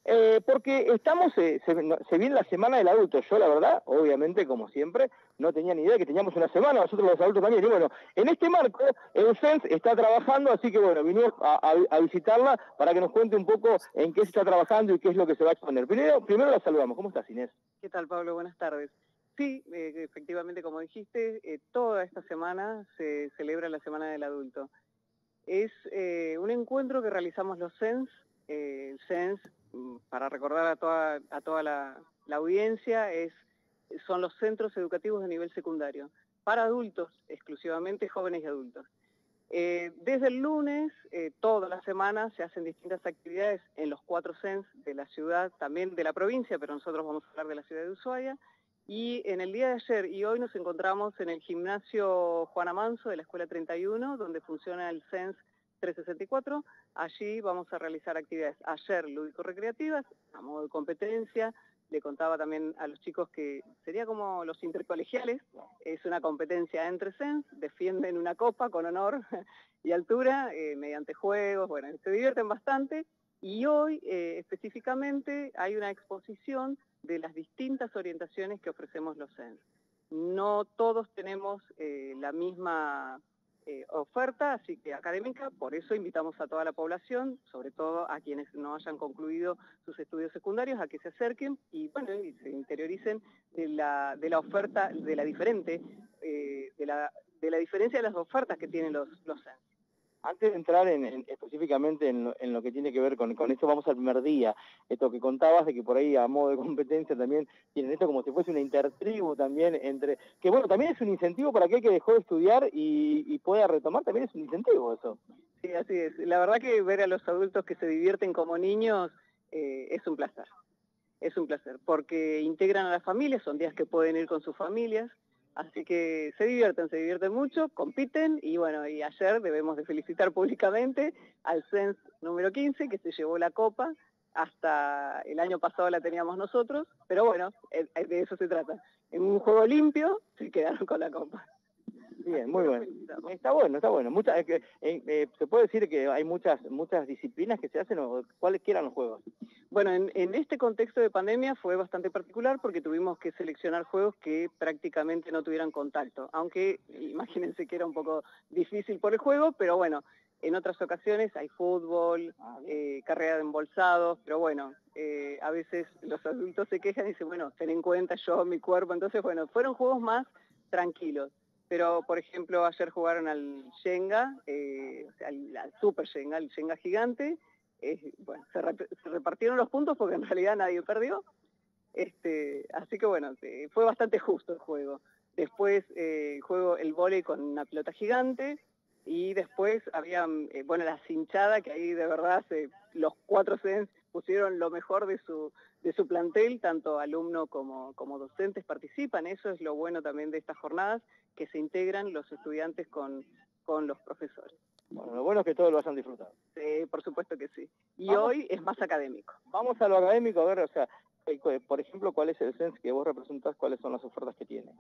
Eh, porque estamos, eh, se, viene la semana del adulto. Yo, la verdad, obviamente, como siempre, no tenía ni idea que teníamos una semana, nosotros los adultos también. Y bueno, en este marco, el CENS está trabajando, así que bueno, vinimos a, visitarla para que nos cuente un poco en qué se está trabajando y qué es lo que se va a exponer. Primero, primero la saludamos. ¿Cómo estás, Inés? ¿Qué tal, Pablo? Buenas tardes. Sí, eh, efectivamente, como dijiste, toda esta semana se celebra la Semana del Adulto. Es un encuentro que realizamos los CENS, el CENS para recordar a toda, la, audiencia, es, son los centros educativos de nivel secundario, para adultos, exclusivamente jóvenes y adultos. Eh, desde el lunes, eh, toda la semana, se hacen distintas actividades en los cuatro CENS de la ciudad, también de la provincia, pero nosotros vamos a hablar de la ciudad de Ushuaia. Y en el día de ayer y hoy nos encontramos en el gimnasio Juana Manso de la Escuela 31, donde funciona el CENS 364. Allí vamos a realizar actividades ayer lúdico-recreativas, a modo de competencia. Le contaba también a los chicos que sería como los intercolegiales, es una competencia entre SENS, defienden una copa con honor y altura eh, mediante juegos, bueno, se divierten bastante. Y hoy eh, específicamente hay una exposición de las distintas orientaciones que ofrecemos los SENS. No todos tenemos eh, la misma eh, oferta, así que académica, por eso invitamos a toda la población, sobre todo a quienes no hayan concluido sus estudios secundarios, a que se acerquen y bueno, se interioricen de la, de la oferta, de la diferente, eh, de, la, de la diferencia de las ofertas que tienen los, los antes de entrar en, específicamente en lo, que tiene que ver con, con, esto, vamos al primer día. Esto que contabas de que por ahí a modo de competencia también tienen esto como si fuese una intertribu también entre... Que bueno, también es un incentivo para aquel que dejó de estudiar y, pueda retomar, también es un incentivo eso. Sí, así es. La verdad que ver a los adultos que se divierten como niños eh, es un placer. Es un placer, porque integran a las familias, son días que pueden ir con sus familias, Así que se divierten, se divierten mucho, compiten y bueno, y ayer debemos de felicitar públicamente al CENS número 15 que se llevó la copa, hasta el año pasado la teníamos nosotros, pero bueno, eh, eh, de eso se trata. En un juego limpio se quedaron con la copa. Bien, muy bueno. Está bueno, está bueno. Muchas, eh, eh, se puede decir que hay muchas muchas disciplinas que se hacen o cuáles quieran los juegos. Bueno, en, este contexto de pandemia fue bastante particular porque tuvimos que seleccionar juegos que prácticamente no tuvieran contacto, aunque imagínense que era un poco difícil por el juego, pero bueno, en otras ocasiones hay fútbol, ah, eh, carrera de embolsados, pero bueno, a veces los adultos se quejan y dicen, bueno, ten en cuenta yo, mi cuerpo, entonces bueno, fueron juegos más tranquilos. Pero, por ejemplo, ayer jugaron al Shenga, eh, al, Super Shenga, el Shenga gigante. se, repartieron los puntos porque en realidad nadie perdió. Este, así que bueno, fue bastante justo el juego. Después eh, juego el volei con una pelota gigante y después había, eh, bueno, la cinchada que ahí de verdad los cuatro Sens pusieron lo mejor de su, de su plantel, tanto alumno como, como docentes participan. Eso es lo bueno también de estas jornadas, que se integran los estudiantes con, con los profesores. Bueno, lo bueno es que todos lo hayan disfrutado. Sí, por supuesto que sí. Y hoy es más académico. Vamos a lo académico, a ver, o sea, eh, por ejemplo, ¿cuál es el CENS que vos representás? ¿Cuáles son las ofertas que tiene?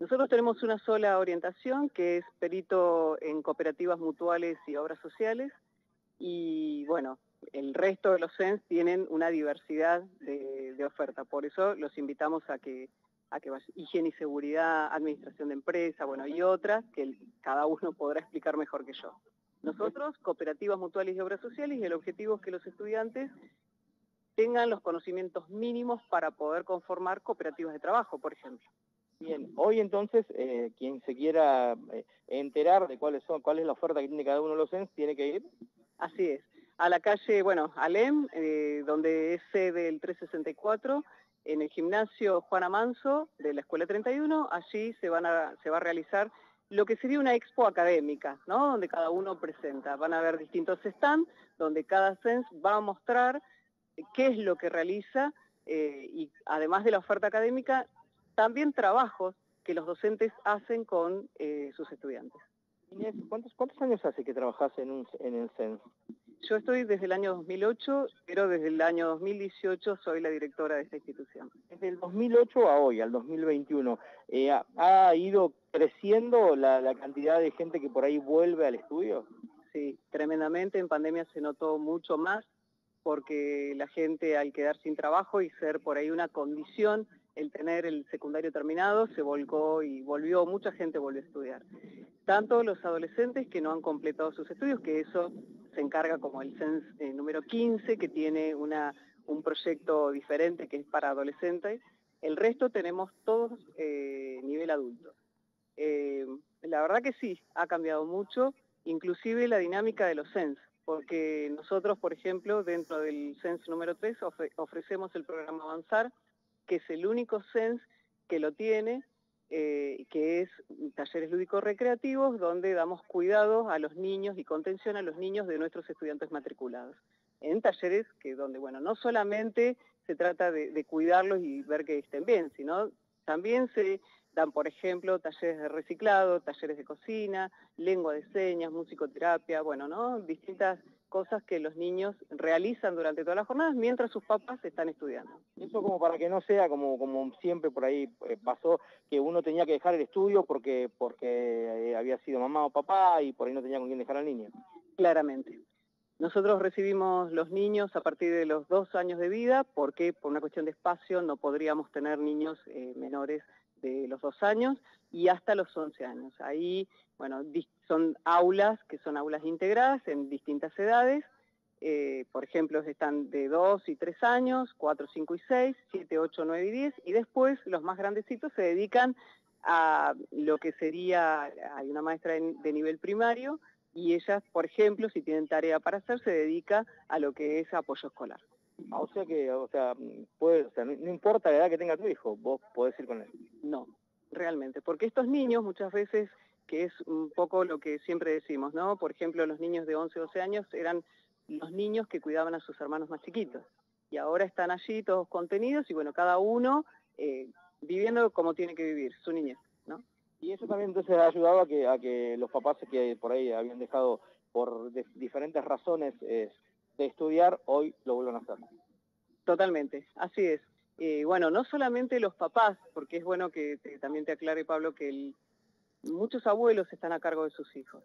Nosotros tenemos una sola orientación, que es perito en cooperativas mutuales y obras sociales. Y bueno, el resto de los CENS tienen una diversidad de, oferta, por eso los invitamos a que, a que higiene y seguridad, administración de empresa, bueno, y otras que cada uno podrá explicar mejor que yo. Nosotros, cooperativas mutuales y obras sociales, y el objetivo es que los estudiantes tengan los conocimientos mínimos para poder conformar cooperativas de trabajo, por ejemplo. Bien, hoy entonces, eh, quien se quiera eh, enterar de cuáles son, cuál es la oferta que tiene cada uno de los CENS, tiene que ir. Así es a la calle, bueno, Alem, eh, donde es sede el 364, en el gimnasio Juana Manso de la Escuela 31, allí se, van a, se va a realizar lo que sería una expo académica, ¿no? donde cada uno presenta. Van a haber distintos stands donde cada SENS va a mostrar qué es lo que realiza eh, y además de la oferta académica, también trabajos que los docentes hacen con eh, sus estudiantes. Inés, ¿cuántos, ¿cuántos años hace que trabajas en, un, en el CENS? Yo estoy desde el año 2008, pero desde el año 2018 soy la directora de esta institución. Desde el 2008 a hoy, al 2021, eh, ¿ha ido creciendo la, la cantidad de gente que por ahí vuelve al estudio? Sí, tremendamente. En pandemia se notó mucho más porque la gente al quedar sin trabajo y ser por ahí una condición el tener el secundario terminado se volcó y volvió, mucha gente volvió a estudiar. Tanto los adolescentes que no han completado sus estudios, que eso se encarga como el CENS eh, número 15, que tiene una, un proyecto diferente que es para adolescentes. El resto tenemos todos eh, nivel adulto. Eh, la verdad que sí, ha cambiado mucho, inclusive la dinámica de los CENS, porque nosotros, por ejemplo, dentro del CENS número 3 ofrecemos el programa Avanzar, que es el único SENS que lo tiene, eh, que es talleres lúdicos recreativos, donde damos cuidado a los niños y contención a los niños de nuestros estudiantes matriculados. En talleres que donde, bueno, no solamente se trata de, cuidarlos y ver que estén bien, sino también se dan, por ejemplo, talleres de reciclado, talleres de cocina, lengua de señas, musicoterapia, bueno, ¿no? Distintas cosas que los niños realizan durante todas las jornadas mientras sus papás están estudiando. Eso como para que no sea como, como siempre por ahí eh, pasó, que uno tenía que dejar el estudio porque, porque eh, había sido mamá o papá y por ahí no tenía con quién dejar al niño. Claramente. Nosotros recibimos los niños a partir de los dos años de vida porque por una cuestión de espacio no podríamos tener niños eh, menores de los dos años y hasta los 11 años. Ahí, bueno, son aulas que son aulas integradas en distintas edades. Eh, por ejemplo, están de 2 y 3 años, 4, 5 y 6, 7, 8, 9 y 10, y después los más grandecitos se dedican a lo que sería, hay una maestra de nivel primario, y ellas, por ejemplo, si tienen tarea para hacer, se dedica a lo que es apoyo escolar. Ah, o sea que, o sea, puede, no, importa la edad que tenga tu hijo, vos podés ir con él. No, realmente, porque estos niños muchas veces, que es un poco lo que siempre decimos, ¿no? Por ejemplo, los niños de 11, 12 años eran los niños que cuidaban a sus hermanos más chiquitos. Y ahora están allí todos contenidos y bueno, cada uno eh, viviendo como tiene que vivir, su niñez, ¿no? Y eso también entonces ha ayudado a que, a que los papás que por ahí habían dejado por diferentes razones eh, de estudiar, hoy lo vuelvan a hacer. Totalmente, así es. Eh, bueno, no solamente los papás, porque es bueno que también te aclare, Pablo, que muchos abuelos están a cargo de sus hijos.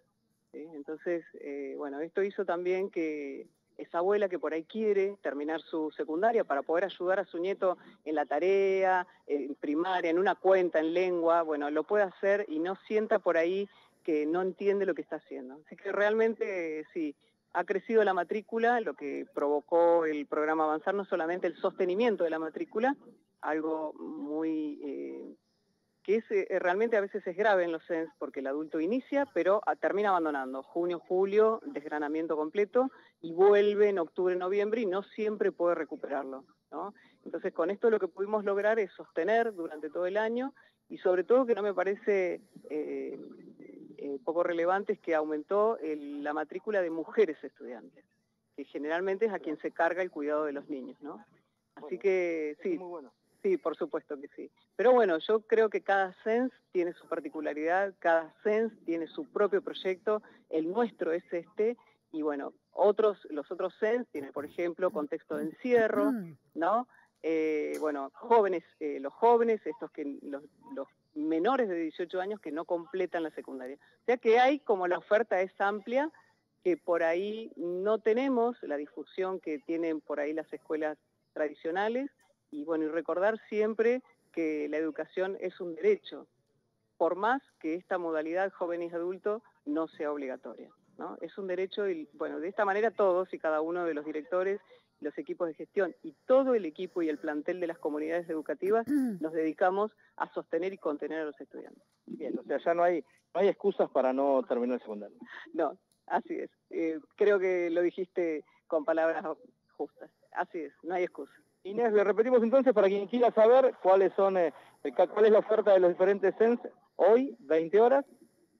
Entonces, eh, bueno, esto hizo también que esa abuela que por ahí quiere terminar su secundaria para poder ayudar a su nieto en la tarea, en primaria, en una cuenta, en lengua, bueno, lo pueda hacer y no sienta por ahí que no entiende lo que está haciendo. Así que realmente sí, ha crecido la matrícula, lo que provocó el programa Avanzar, no solamente el sostenimiento de la matrícula, algo muy... Eh, que es, eh, realmente a veces es grave en los CENS porque el adulto inicia, pero ah, termina abandonando. Junio, julio, desgranamiento completo, y vuelve en octubre, noviembre, y no siempre puede recuperarlo. Entonces, con esto lo que pudimos lograr es sostener durante todo el año, y sobre todo que no me parece eh, eh, poco relevante es que aumentó la matrícula de mujeres estudiantes, que generalmente es a quien se carga el cuidado de los niños, ¿no? Así que sí, sí, por supuesto que sí. Pero bueno, yo creo que cada CENS tiene su particularidad, cada CENS tiene su propio proyecto, el nuestro es este, y bueno, otros, los otros CENS tienen, por ejemplo, contexto de encierro, mm. ¿no? Eh, bueno, jóvenes, eh, los jóvenes, estos que los, los menores de 18 años que no completan la secundaria. O sea que hay, como la oferta es amplia, que por ahí no tenemos la difusión que tienen por ahí las escuelas tradicionales, y bueno, y recordar siempre que la educación es un derecho, por más que esta modalidad joven y adulto no sea obligatoria. ¿no? Es un derecho y bueno, de esta manera todos y cada uno de los directores los equipos de gestión y todo el equipo y el plantel de las comunidades educativas nos dedicamos a sostener y contener a los estudiantes. Bien, o sea, ya no hay, no hay excusas para no terminar el secundario. No, así es. Eh, creo que lo dijiste con palabras justas. Así es, no hay excusas. Inés, le repetimos entonces para quien quiera saber cuáles son, eh, cuál es la oferta de los diferentes SENS hoy, 20 horas.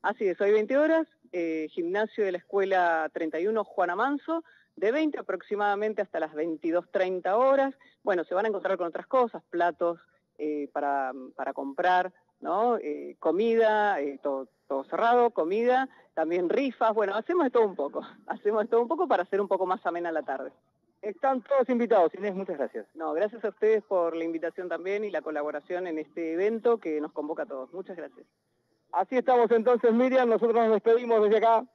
Así es, hoy 20 horas, eh, gimnasio de la escuela 31 Juana Manso, de 20 aproximadamente hasta las 22.30 horas. Bueno, se van a encontrar con otras cosas, platos eh, para, para, comprar, ¿no? comida, todo, todo cerrado, comida, también rifas, bueno, hacemos de todo un poco, hacemos de todo un poco para hacer un poco más amena la tarde. Están todos invitados, Inés, muchas gracias. No, gracias a ustedes por la invitación también y la colaboración en este evento que nos convoca a todos. Muchas gracias. Así estamos entonces, Miriam, nosotros nos despedimos desde acá.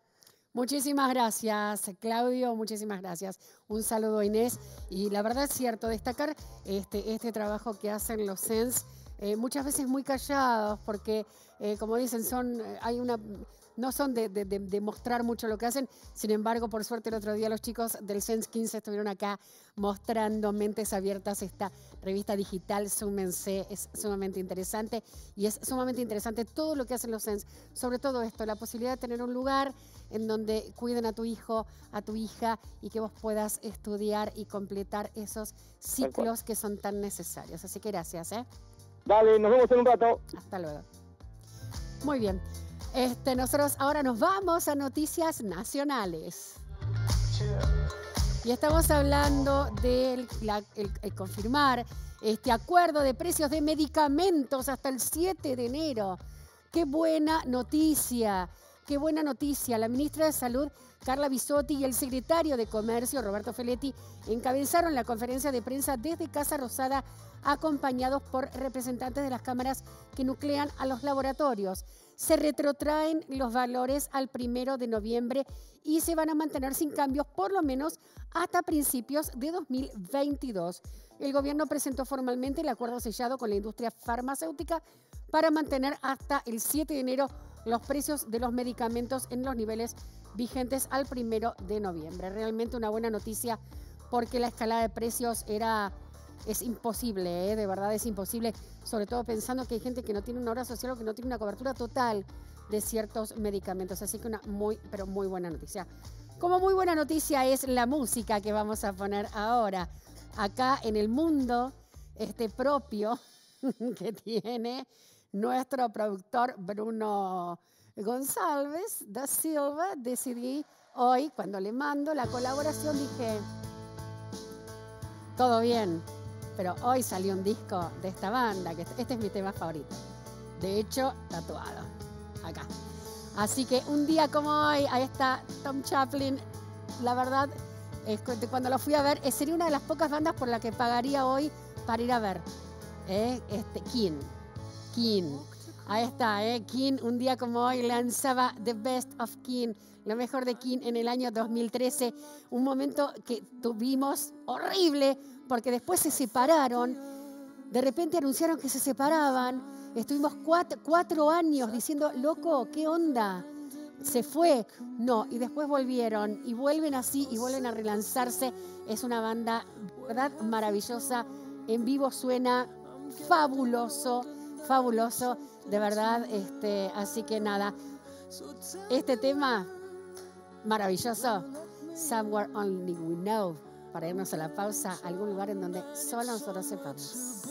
Muchísimas gracias, Claudio, muchísimas gracias. Un saludo, Inés. Y la verdad es cierto, destacar este, este trabajo que hacen los SENS, eh, muchas veces muy callados, porque, eh, como dicen, son, eh, hay una no son de, mostrar mucho lo que hacen. Sin embargo, por suerte el otro día los chicos del Sense 15 estuvieron acá mostrando Mentes Abiertas, esta revista digital, súmense, es sumamente interesante y es sumamente interesante todo lo que hacen los Sense, sobre todo esto, la posibilidad de tener un lugar en donde cuiden a tu hijo, a tu hija y que vos puedas estudiar y completar esos ciclos que son tan necesarios. Así que gracias. ¿eh? Dale, nos vemos en un rato. Hasta luego. Muy bien. Este, nosotros ahora nos vamos a noticias nacionales. Y estamos hablando de confirmar este acuerdo de precios de medicamentos hasta el 7 de enero. Qué buena noticia, qué buena noticia. La ministra de Salud, Carla Bisotti, y el secretario de Comercio, Roberto Feletti, encabezaron la conferencia de prensa desde Casa Rosada, acompañados por representantes de las cámaras que nuclean a los laboratorios se retrotraen los valores al primero de noviembre y se van a mantener sin cambios por lo menos hasta principios de 2022. El gobierno presentó formalmente el acuerdo sellado con la industria farmacéutica para mantener hasta el 7 de enero los precios de los medicamentos en los niveles vigentes al primero de noviembre. Realmente una buena noticia porque la escalada de precios era es imposible, ¿eh? de verdad es imposible, sobre todo pensando que hay gente que no tiene una hora social o que no tiene una cobertura total de ciertos medicamentos. Así que una muy, pero muy buena noticia. Como muy buena noticia es la música que vamos a poner ahora, acá en el mundo este propio que tiene nuestro productor Bruno González da Silva. Decidí hoy, cuando le mando la colaboración, dije, todo bien, pero hoy salió un disco de esta banda, que este es mi tema favorito. De hecho, tatuado, acá. Así que un día como hoy, ahí está Tom Chaplin. La verdad, cuando lo fui a ver, eh, sería una de las pocas bandas por la que pagaría hoy para ir a ver. ¿eh? Este, King. King. Ahí está, ¿eh? King, un día como hoy, lanzaba The Best of King, lo mejor de King en el año 2013. Un momento que tuvimos horrible porque después se separaron, de repente anunciaron que se separaban, estuvimos cuatro, años diciendo, loco, ¿qué onda? Se fue, no, y después volvieron y vuelven así y vuelven a relanzarse. Es una banda, ¿verdad? Maravillosa. En vivo suena fabuloso, fabuloso, de verdad. Este, así que nada, este tema maravilloso, Somewhere Only We Know para irnos a la pausa algún lugar en donde solo nosotros sepamos.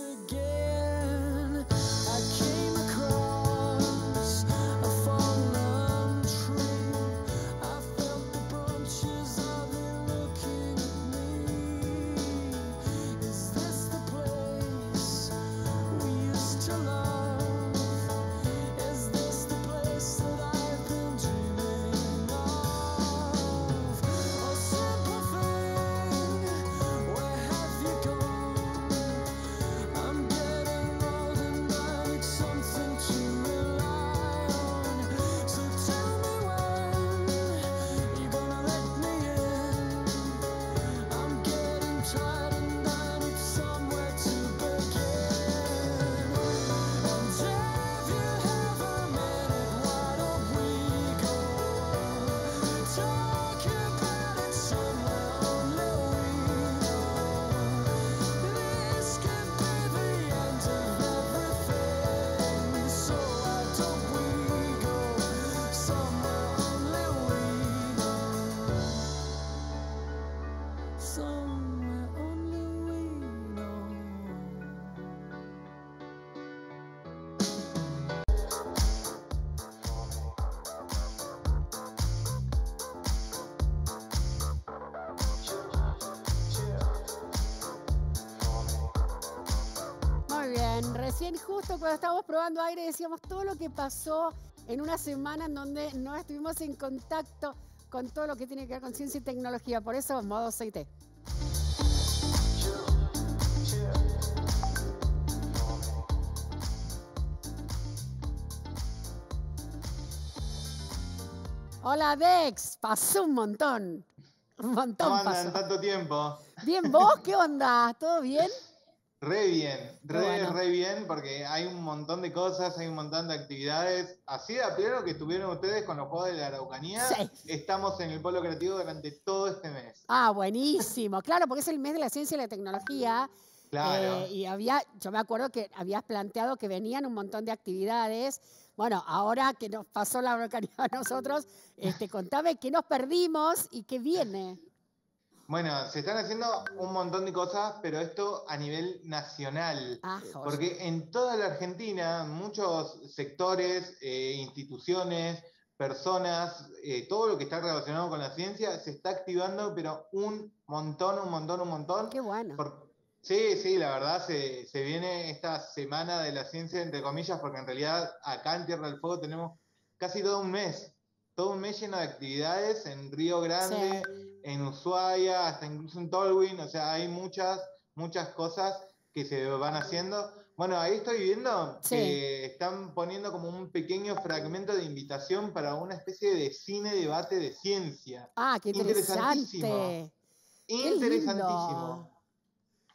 Justo cuando estábamos probando aire decíamos todo lo que pasó en una semana en donde no estuvimos en contacto con todo lo que tiene que ver con ciencia y tecnología. Por eso, modo aceite. Hola Dex, pasó un montón. Un montón ¿Cómo andan tanto tiempo? Bien, ¿vos qué onda? ¿Todo bien? Re bien, re, re bien, porque hay un montón de cosas, hay un montón de actividades. Así de pleno que estuvieron ustedes con los Juegos de la Araucanía, estamos en el Polo Creativo durante todo este mes. Ah, buenísimo. Claro, porque es el mes de la ciencia y la tecnología. Claro. Eh, y había, yo me acuerdo que habías planteado que venían un montón de actividades bueno, ahora que nos pasó la Araucanía a nosotros, este, contame qué nos perdimos y qué viene. Bueno, se están haciendo un montón de cosas, pero esto a nivel nacional. Ah, porque en toda la Argentina, muchos sectores, eh, instituciones, personas, eh, todo lo que está relacionado con la ciencia se está activando, pero un montón, un montón, un montón. Qué bueno. Sí, sí, la verdad se, viene esta semana de la ciencia, entre comillas, porque en realidad acá en Tierra del Fuego tenemos casi todo un mes, todo un mes lleno de actividades en Río Grande, en Ushuaia, hasta incluso en Tolwyn, o sea, hay muchas, muchas cosas que se van haciendo. Bueno, ahí estoy viendo que están poniendo como un pequeño fragmento de invitación para una especie de cine debate de ciencia. Ah, qué interesante. Interesantísimo.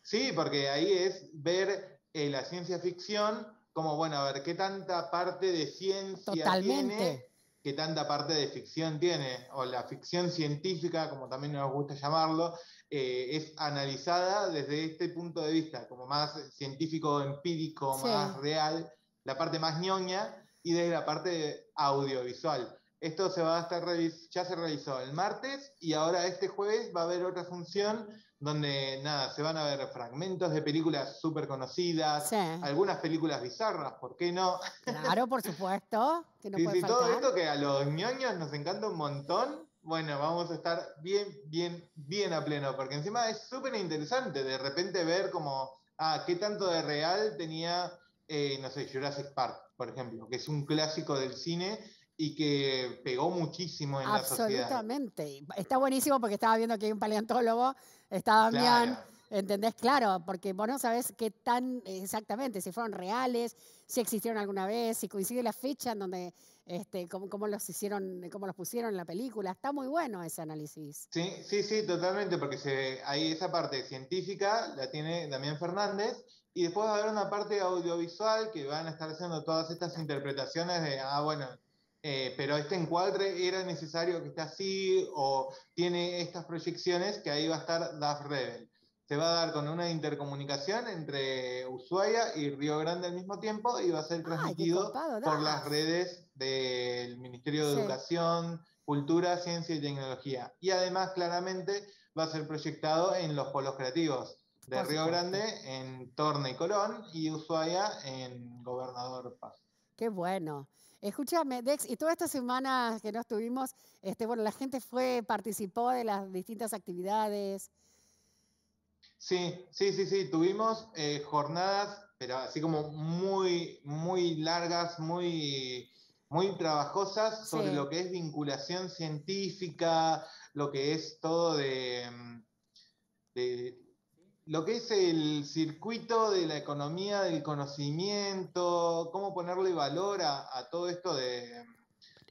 Sí, porque ahí es ver eh, la ciencia ficción como, bueno, a ver, qué tanta parte de ciencia tiene, qué tanta parte de ficción tiene, o la ficción científica, como también nos gusta llamarlo, eh, es analizada desde este punto de vista, como más científico, empírico, más real, la parte más ñoña, y desde la parte audiovisual. Esto se va a estar ya se realizó el martes y ahora este jueves va a haber otra función donde nada, se van a ver fragmentos de películas súper conocidas, algunas películas bizarras, ¿por qué no? Claro, por supuesto. Que no y todo esto que a los ñoños nos encanta un montón, bueno, vamos a estar bien, bien, bien a pleno, porque encima es súper interesante de repente ver como, ah, qué tanto de real tenía, eh, no sé, Jurassic Park, por ejemplo, que es un clásico del cine y que pegó muchísimo en la sociedad. Absolutamente. Está buenísimo porque estaba viendo que hay un paleontólogo, estaba bien, ¿entendés? Claro, porque vos no sabés qué tan exactamente, si fueron reales, si existieron alguna vez, si coincide la fecha en donde, este, cómo, los hicieron, cómo los pusieron en la película. Está muy bueno ese análisis. Sí, sí, sí, totalmente, porque se, ahí esa parte científica la tiene Damián Fernández y después va a haber una parte audiovisual que van a estar haciendo todas estas interpretaciones de, ah, bueno, eh, pero este encuadre era necesario que esté así o tiene estas proyecciones que ahí va a estar Das Rebel. Se va a dar con una intercomunicación entre Ushuaia y Río Grande al mismo tiempo y va a ser transmitido por las redes del Ministerio de Educación, Cultura, Ciencia y Tecnología. Y además claramente va a ser proyectado en los polos creativos de Río Grande en Torne y Colón y Ushuaia en Gobernador Paz. Qué bueno. Escúchame, Dex, y toda esta semana que no estuvimos, este, bueno, la gente fue, participó de las distintas actividades. Sí, sí, sí, sí. Tuvimos eh, jornadas, pero así como muy, muy largas, muy, muy trabajosas sobre lo que es vinculación científica, lo que es todo de, de lo que es el circuito de la economía del conocimiento, cómo ponerle valor a, todo esto de,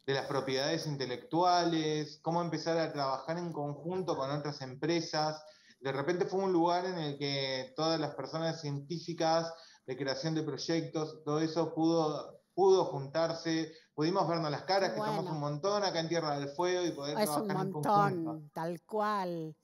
las propiedades intelectuales, cómo empezar a trabajar en conjunto con otras empresas. De repente fue un lugar en el que todas las personas científicas de creación de proyectos, todo eso pudo, pudo juntarse, pudimos vernos las caras, que estamos un montón acá en Tierra del Fuego y poder es trabajar un montón, tal cual.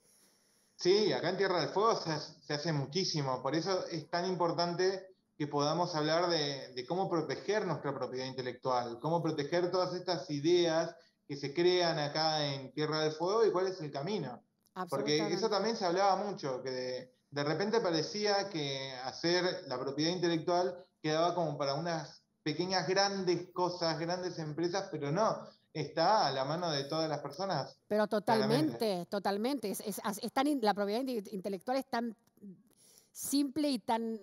Sí, acá en Tierra del Fuego se, hace muchísimo, por eso es tan importante que podamos hablar de, cómo proteger nuestra propiedad intelectual, cómo proteger todas estas ideas que se crean acá en Tierra del Fuego y cuál es el camino. Porque eso también se hablaba mucho, que de, de repente parecía que hacer la propiedad intelectual quedaba como para unas pequeñas grandes cosas, grandes empresas, pero no, está a la mano de todas las personas. Pero totalmente, totalmente. Es, la propiedad intelectual es tan simple y tan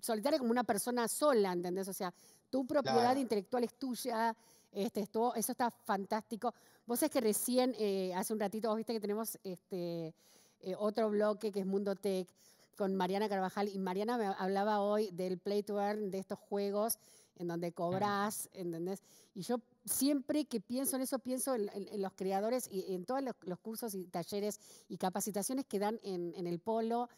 solitaria como una persona sola, ¿entendés? O sea, tu propiedad intelectual es tuya, este, esto, eso está fantástico. Vos es que recién, eh, hace un ratito, vos viste que tenemos este, eh, otro bloque que es Mundo Tech con Mariana Carvajal y Mariana me hablaba hoy del play to earn, de estos juegos en donde cobras, ¿entendés? Y yo siempre que pienso en eso, pienso en, los creadores y en todos los, cursos y talleres y capacitaciones que dan en, el polo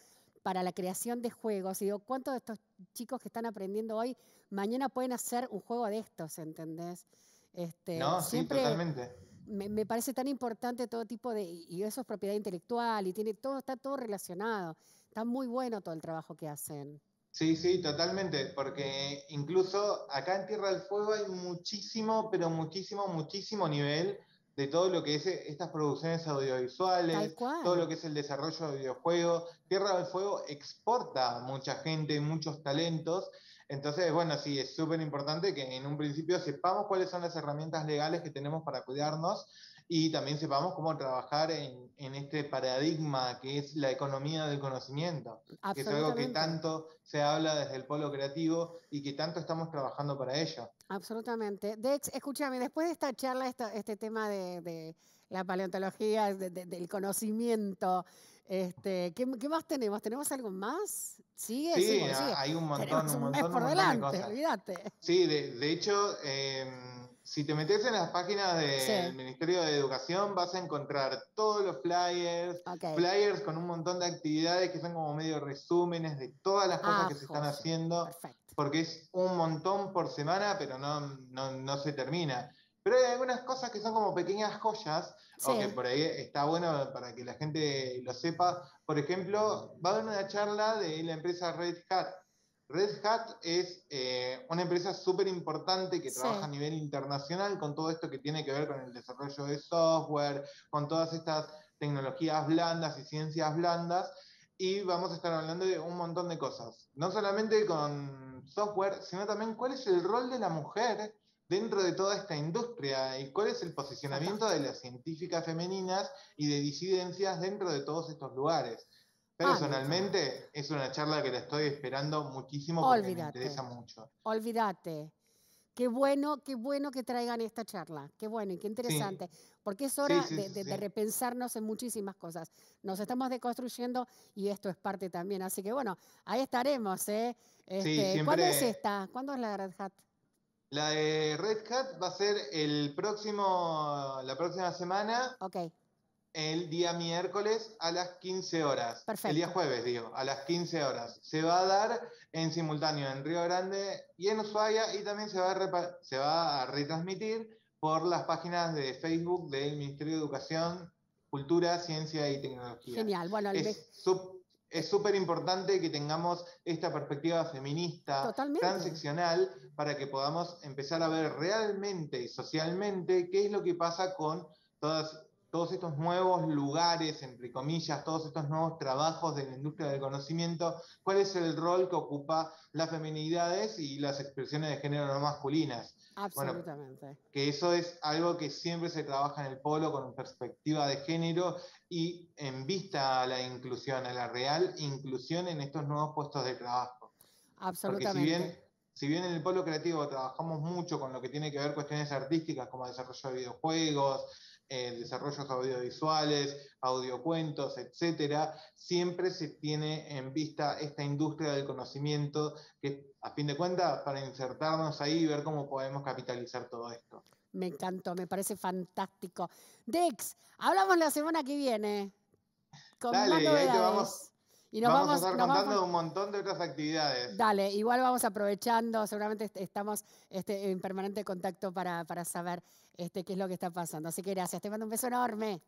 para la creación de juegos. Y digo, ¿cuántos de estos chicos que están aprendiendo hoy mañana pueden hacer un juego de estos, ¿entendés? Este, no, siempre sí, totalmente. Me, parece tan importante todo tipo de, y eso es propiedad intelectual, y tiene todo, está todo relacionado. Está muy bueno todo el trabajo que hacen. Sí, sí, totalmente, porque incluso acá en Tierra del Fuego hay muchísimo, pero muchísimo, muchísimo nivel de todo lo que es estas producciones audiovisuales, todo lo que es el desarrollo de videojuegos. Tierra del Fuego exporta mucha gente, muchos talentos. Entonces, bueno, sí, es súper importante que en un principio sepamos cuáles son las herramientas legales que tenemos para cuidarnos y también sepamos cómo trabajar en, este paradigma que es la economía del conocimiento, que es algo que tanto se habla desde el polo creativo y que tanto estamos trabajando para ello. Absolutamente. Dex, escúchame, después de esta charla, este tema de, la paleontología, del conocimiento, este, ¿qué, más tenemos? ¿Tenemos algo más? ¿Sigue? Sí, hay un montón, un montón, por delante, olvídate. Sí, de, hecho... Em, si te metes en las páginas del Ministerio de Educación, vas a encontrar todos los flyers, flyers con un montón de actividades que son como medio resúmenes de todas las cosas ah, que se están haciendo, porque es un montón por semana, pero no, no, se termina. Pero hay algunas cosas que son como pequeñas joyas, o que por ahí está bueno para que la gente lo sepa. Por ejemplo, va a haber una charla de la empresa Red Hat Red Hat es eh, una empresa súper importante que trabaja a nivel internacional con todo esto que tiene que ver con el desarrollo de software, con todas estas tecnologías blandas y ciencias blandas. Y vamos a estar hablando de un montón de cosas. No solamente con software, sino también cuál es el rol de la mujer dentro de toda esta industria y cuál es el posicionamiento de las científicas femeninas y de disidencias dentro de todos estos lugares. Personalmente es una charla que la estoy esperando muchísimo porque me interesa mucho. Olvídate. Qué bueno, qué bueno que traigan esta charla. Qué bueno y qué interesante. Porque es hora de, repensarnos en muchísimas cosas. Nos estamos deconstruyendo y esto es parte también. Así que bueno, ahí estaremos. ¿eh? Este, ¿Cuándo es esta? ¿Cuándo es la Red Hat? La de Red Hat va a ser el próximo, la próxima semana. Ok el día miércoles a las 15 horas. Perfecto. El día jueves, digo, a las 15 horas. Se va a dar en simultáneo en Río Grande y en Ushuaia y también se va a, se va a retransmitir por las páginas de Facebook del Ministerio de Educación, Cultura, Ciencia y Tecnología. Genial. Bueno, es súper importante que tengamos esta perspectiva feminista, transeccional, para que podamos empezar a ver realmente y socialmente qué es lo que pasa con todas todos estos nuevos lugares, entre comillas, todos estos nuevos trabajos de la industria del conocimiento, cuál es el rol que ocupa las feminidades y las expresiones de género no masculinas. Absolutamente. que eso es algo que siempre se trabaja en el polo con perspectiva de género y en vista a la inclusión, a la real inclusión en estos nuevos puestos de trabajo. Absolutamente. Porque si bien, si bien en el polo creativo trabajamos mucho con lo que tiene que ver cuestiones artísticas como desarrollo de videojuegos, eh, desarrollos audiovisuales, audiocuentos, etcétera, siempre se tiene en vista esta industria del conocimiento que, a fin de cuentas, para insertarnos ahí y ver cómo podemos capitalizar todo esto. Me encantó, me parece fantástico. Dex, hablamos la semana que viene. Con Dale, ahí te vamos, y nos vamos, a estar contando un montón de otras actividades. Dale, igual vamos aprovechando, seguramente estamos este, en permanente contacto para, para saber este, qué es lo que está pasando. Así que gracias, te mando un beso enorme.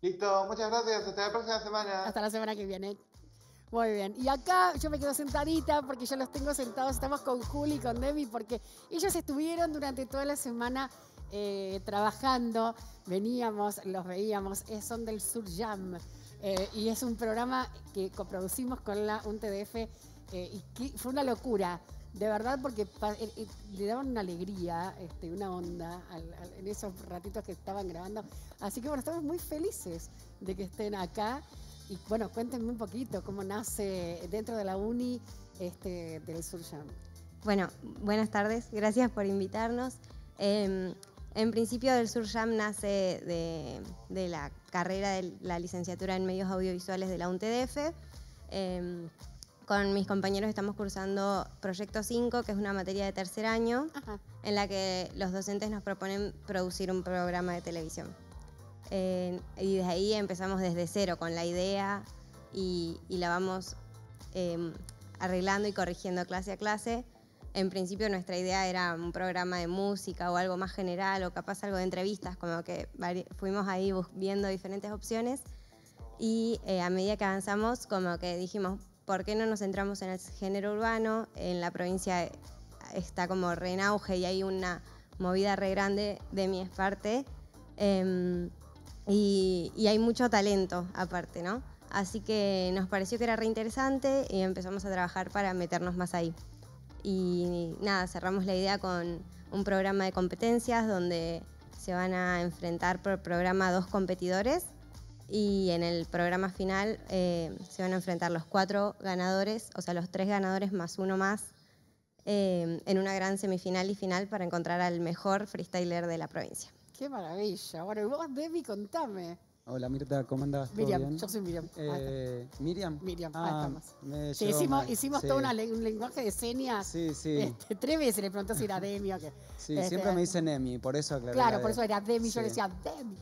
Listo, muchas gracias, hasta la próxima semana. Hasta la semana que viene. Muy bien. Y acá yo me quedo sentadita porque ya los tengo sentados. Estamos con Juli y con Debbie porque ellos estuvieron durante toda la semana eh, trabajando. Veníamos, los veíamos. son del Sur Jam. Eh, y es un programa que coproducimos con la UNTDF eh, y fue una locura, de verdad, porque eh, le daban una alegría, este, una onda en esos ratitos que estaban grabando. Así que bueno, estamos muy felices de que estén acá. Y bueno, cuéntenme un poquito cómo nace dentro de la uni este, del Surjam. Bueno, buenas tardes, gracias por invitarnos. Em, en principio, del Surjam nace de, la carrera de la licenciatura en medios audiovisuales de la UNTDF. Em, con mis compañeros estamos cursando Proyecto 5, que es una materia de tercer año, en la que los docentes nos proponen producir un programa de televisión. y desde ahí empezamos desde cero con la idea y, la vamos em, arreglando y corrigiendo clase a clase. En principio nuestra idea era un programa de música o algo más general o capaz algo de entrevistas, como que fuimos ahí viendo diferentes opciones y eh, a medida que avanzamos como que dijimos, ¿por qué no nos centramos en el género urbano? En la provincia está como re en auge y hay una movida re grande de mi parte em, y, y hay mucho talento aparte, ¿no? Así que nos pareció que era re interesante y empezamos a trabajar para meternos más ahí. Y nada, cerramos la idea con un programa de competencias donde se van a enfrentar por programa dos competidores y en el programa final eh, se van a enfrentar los cuatro ganadores, o sea, los tres ganadores más uno más, eh, en una gran semifinal y final para encontrar al mejor freestyler de la provincia. ¡Qué maravilla! Bueno, vos, Debbie, contame. Hola Mirta, ¿cómo andás? Miriam, yo soy Miriam. Eh, Miriam. Miriam, ah, sí, hicimos, hicimos todo un lenguaje de señas. Sí, sí. Este, tres veces le preguntó si era Demi o qué. Sí, este, siempre me dicen Emi, por eso aclaré. Claro, por eso era Demi, yo le decía Demi,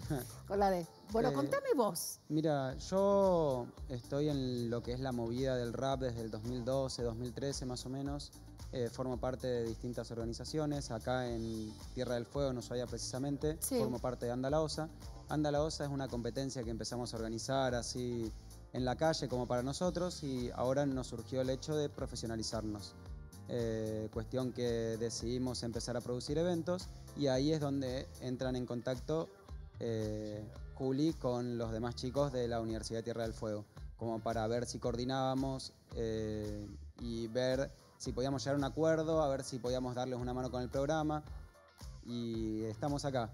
con la D. Bueno, eh, contame vos. Mira, yo estoy en lo que es la movida del rap desde el 2012, 2013 más o menos. Eh, formo parte de distintas organizaciones, acá en Tierra del Fuego, en Ushuaia precisamente, formo parte de Andalaosa. Andalaosa es una competencia que empezamos a organizar así en la calle como para nosotros y ahora nos surgió el hecho de profesionalizarnos. Eh, cuestión que decidimos empezar a producir eventos y ahí es donde entran en contacto eh, Juli con los demás chicos de la Universidad de Tierra del Fuego, como para ver si coordinábamos eh, y ver si podíamos llegar a un acuerdo, a ver si podíamos darles una mano con el programa y estamos acá.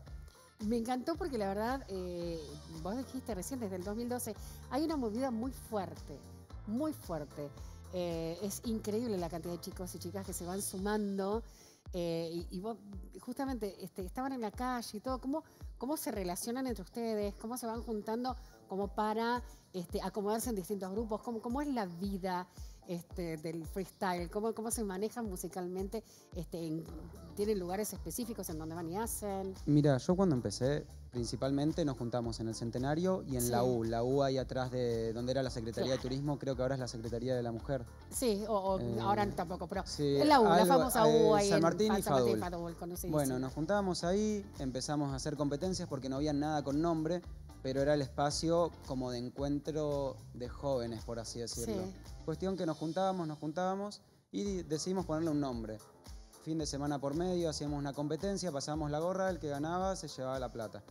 Me encantó porque la verdad, eh, vos dijiste recién, desde el 2012, hay una movida muy fuerte, muy fuerte. Eh, es increíble la cantidad de chicos y chicas que se van sumando. Eh, y, vos, justamente, este, estaban en la calle y todo. ¿Cómo, ¿Cómo se relacionan entre ustedes? ¿Cómo se van juntando como para este, acomodarse en distintos grupos? ¿Cómo, ¿Cómo es la vida este, del freestyle? ¿Cómo, ¿Cómo se manejan musicalmente? Este, ¿Tienen lugares específicos en donde van y hacen? Mira, yo cuando empecé, principalmente nos juntamos en el Centenario y en la U. La U ahí atrás de donde era la Secretaría de Turismo, creo que ahora es la Secretaría de la Mujer. Sí, o, eh, ahora tampoco, pero es la U, la famosa U ahí San Martín y Fadul. bueno, nos juntábamos ahí, empezamos a hacer competencias porque no había nada con nombre, pero era el espacio como de encuentro de jóvenes, por así decirlo. Cuestión que nos juntábamos, nos juntábamos y decidimos ponerle un nombre. Fin de semana por medio, hacíamos una competencia, pasábamos la gorra, el que ganaba se llevaba la plata.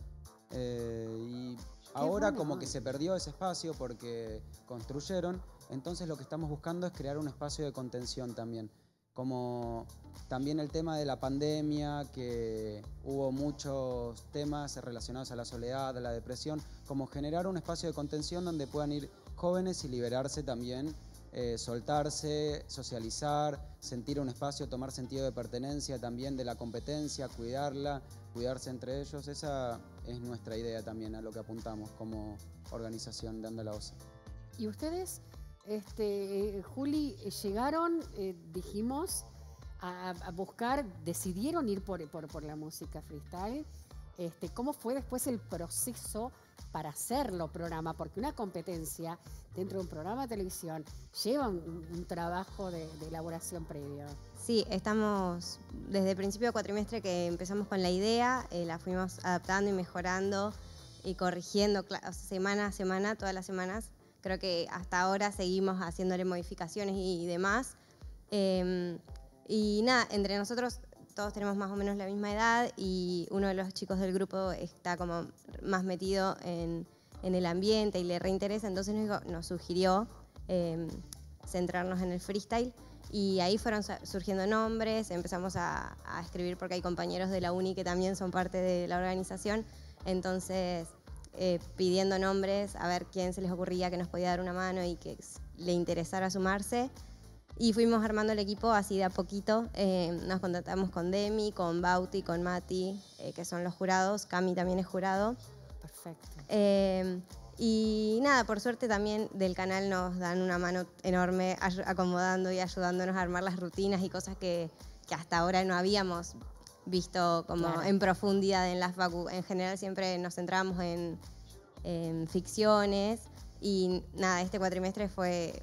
Eh, y ahora como que se perdió ese espacio porque construyeron, entonces lo que estamos buscando es crear un espacio de contención también como también el tema de la pandemia, que hubo muchos temas relacionados a la soledad, a la depresión, como generar un espacio de contención donde puedan ir jóvenes y liberarse también, eh, soltarse, socializar, sentir un espacio, tomar sentido de pertenencia también de la competencia, cuidarla, cuidarse entre ellos. Esa es nuestra idea también a lo que apuntamos como organización de Andalaosa. ¿Y ustedes este, Juli, eh, llegaron, eh, dijimos, a, buscar, decidieron ir por, la música freestyle. Este, ¿Cómo fue después el proceso para hacerlo programa? Porque una competencia dentro de un programa de televisión lleva un, trabajo de, elaboración previo. Sí, estamos desde el principio de cuatrimestre que empezamos con la idea, eh, la fuimos adaptando y mejorando y corrigiendo semana a semana, todas las semanas, Creo que hasta ahora seguimos haciéndole modificaciones y, demás. Em, y nada, entre nosotros todos tenemos más o menos la misma edad y uno de los chicos del grupo está como más metido en, el ambiente y le reinteresa, entonces nos, sugirió em, centrarnos en el freestyle y ahí fueron surgiendo nombres, empezamos a, a, escribir porque hay compañeros de la uni que también son parte de la organización, entonces eh, pidiendo nombres, a ver quién se les ocurría que nos podía dar una mano y que le interesara sumarse. Y fuimos armando el equipo así de a poquito. Eh, nos contactamos con Demi, con Bauti, con Mati, eh, que son los jurados. Cami también es jurado. Perfecto. Eh, y nada, por suerte también del canal nos dan una mano enorme acomodando y ayudándonos a armar las rutinas y cosas que, que hasta ahora no habíamos visto como en profundidad en las facu. En general siempre nos centrábamos en, en ficciones y nada, este cuatrimestre fue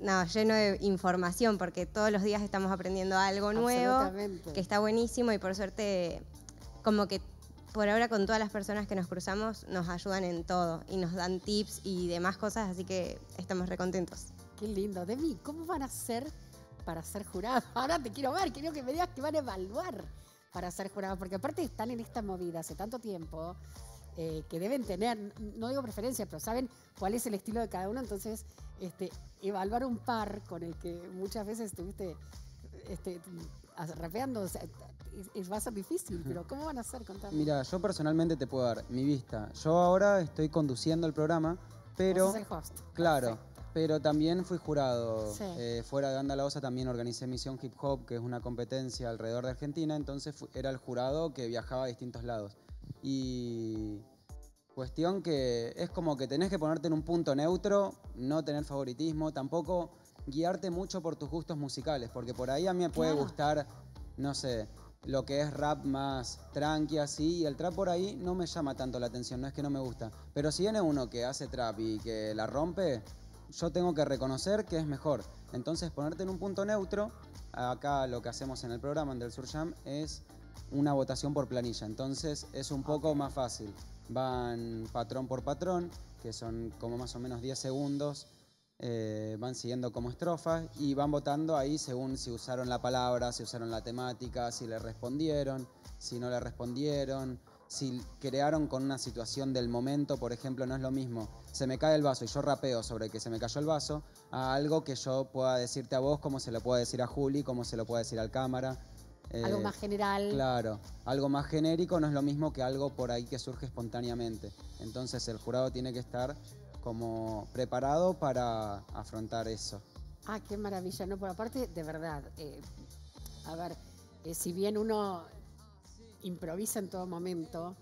no, lleno de información, porque todos los días estamos aprendiendo algo nuevo, que está buenísimo y por suerte, como que por ahora con todas las personas que nos cruzamos nos ayudan en todo y nos dan tips y demás cosas, así que estamos recontentos. Qué lindo. Demi, ¿cómo van a hacer para ser jurados? Ahora te quiero ver, quiero que me digas que van a evaluar para ser jurados, porque aparte están en esta movida hace tanto tiempo. Eh, que deben tener, no digo preferencia, pero saben cuál es el estilo de cada uno, entonces este, evaluar un par con el que muchas veces estuviste este, rapeando, es, va a ser difícil, pero ¿cómo van a hacer? Contame. Mira, yo personalmente te puedo dar mi vista. Yo ahora estoy conduciendo el programa, pero... el host. Claro. Pero también fui jurado. Eh, fuera de Anda también organicé Misión Hip Hop, que es una competencia alrededor de Argentina. Entonces era el jurado que viajaba a distintos lados. Y Cuestión que es como que tenés que ponerte en un punto neutro, no tener favoritismo, tampoco guiarte mucho por tus gustos musicales, porque por ahí a mí me puede gustar, no sé, lo que es rap más tranqui así, y el trap por ahí no me llama tanto la atención, no es que no me gusta. Pero si viene uno que hace trap y que la rompe, yo tengo que reconocer que es mejor. Entonces ponerte en un punto neutro, acá lo que hacemos en el programa en Del Sur Jam es una votación por planilla, entonces es un poco más fácil. Van patrón por patrón, que son como más o menos 10 segundos, eh, van siguiendo como estrofas y van votando ahí según si usaron la palabra, si usaron la temática, si le respondieron, si no le respondieron, si crearon con una situación del momento, por ejemplo, no es lo mismo, se me cae el vaso y yo rapeo sobre que se me cayó el vaso, a algo que yo pueda decirte a vos, como se lo pueda decir a Juli, como se lo pueda decir al cámara algo eh, más general. Claro, algo más genérico no es lo mismo que algo por ahí que surge espontáneamente. Entonces el jurado tiene que estar como preparado para afrontar eso. Ah, qué maravilla. No, por aparte, de verdad, eh, a ver, eh, si bien uno improvisa en todo momento,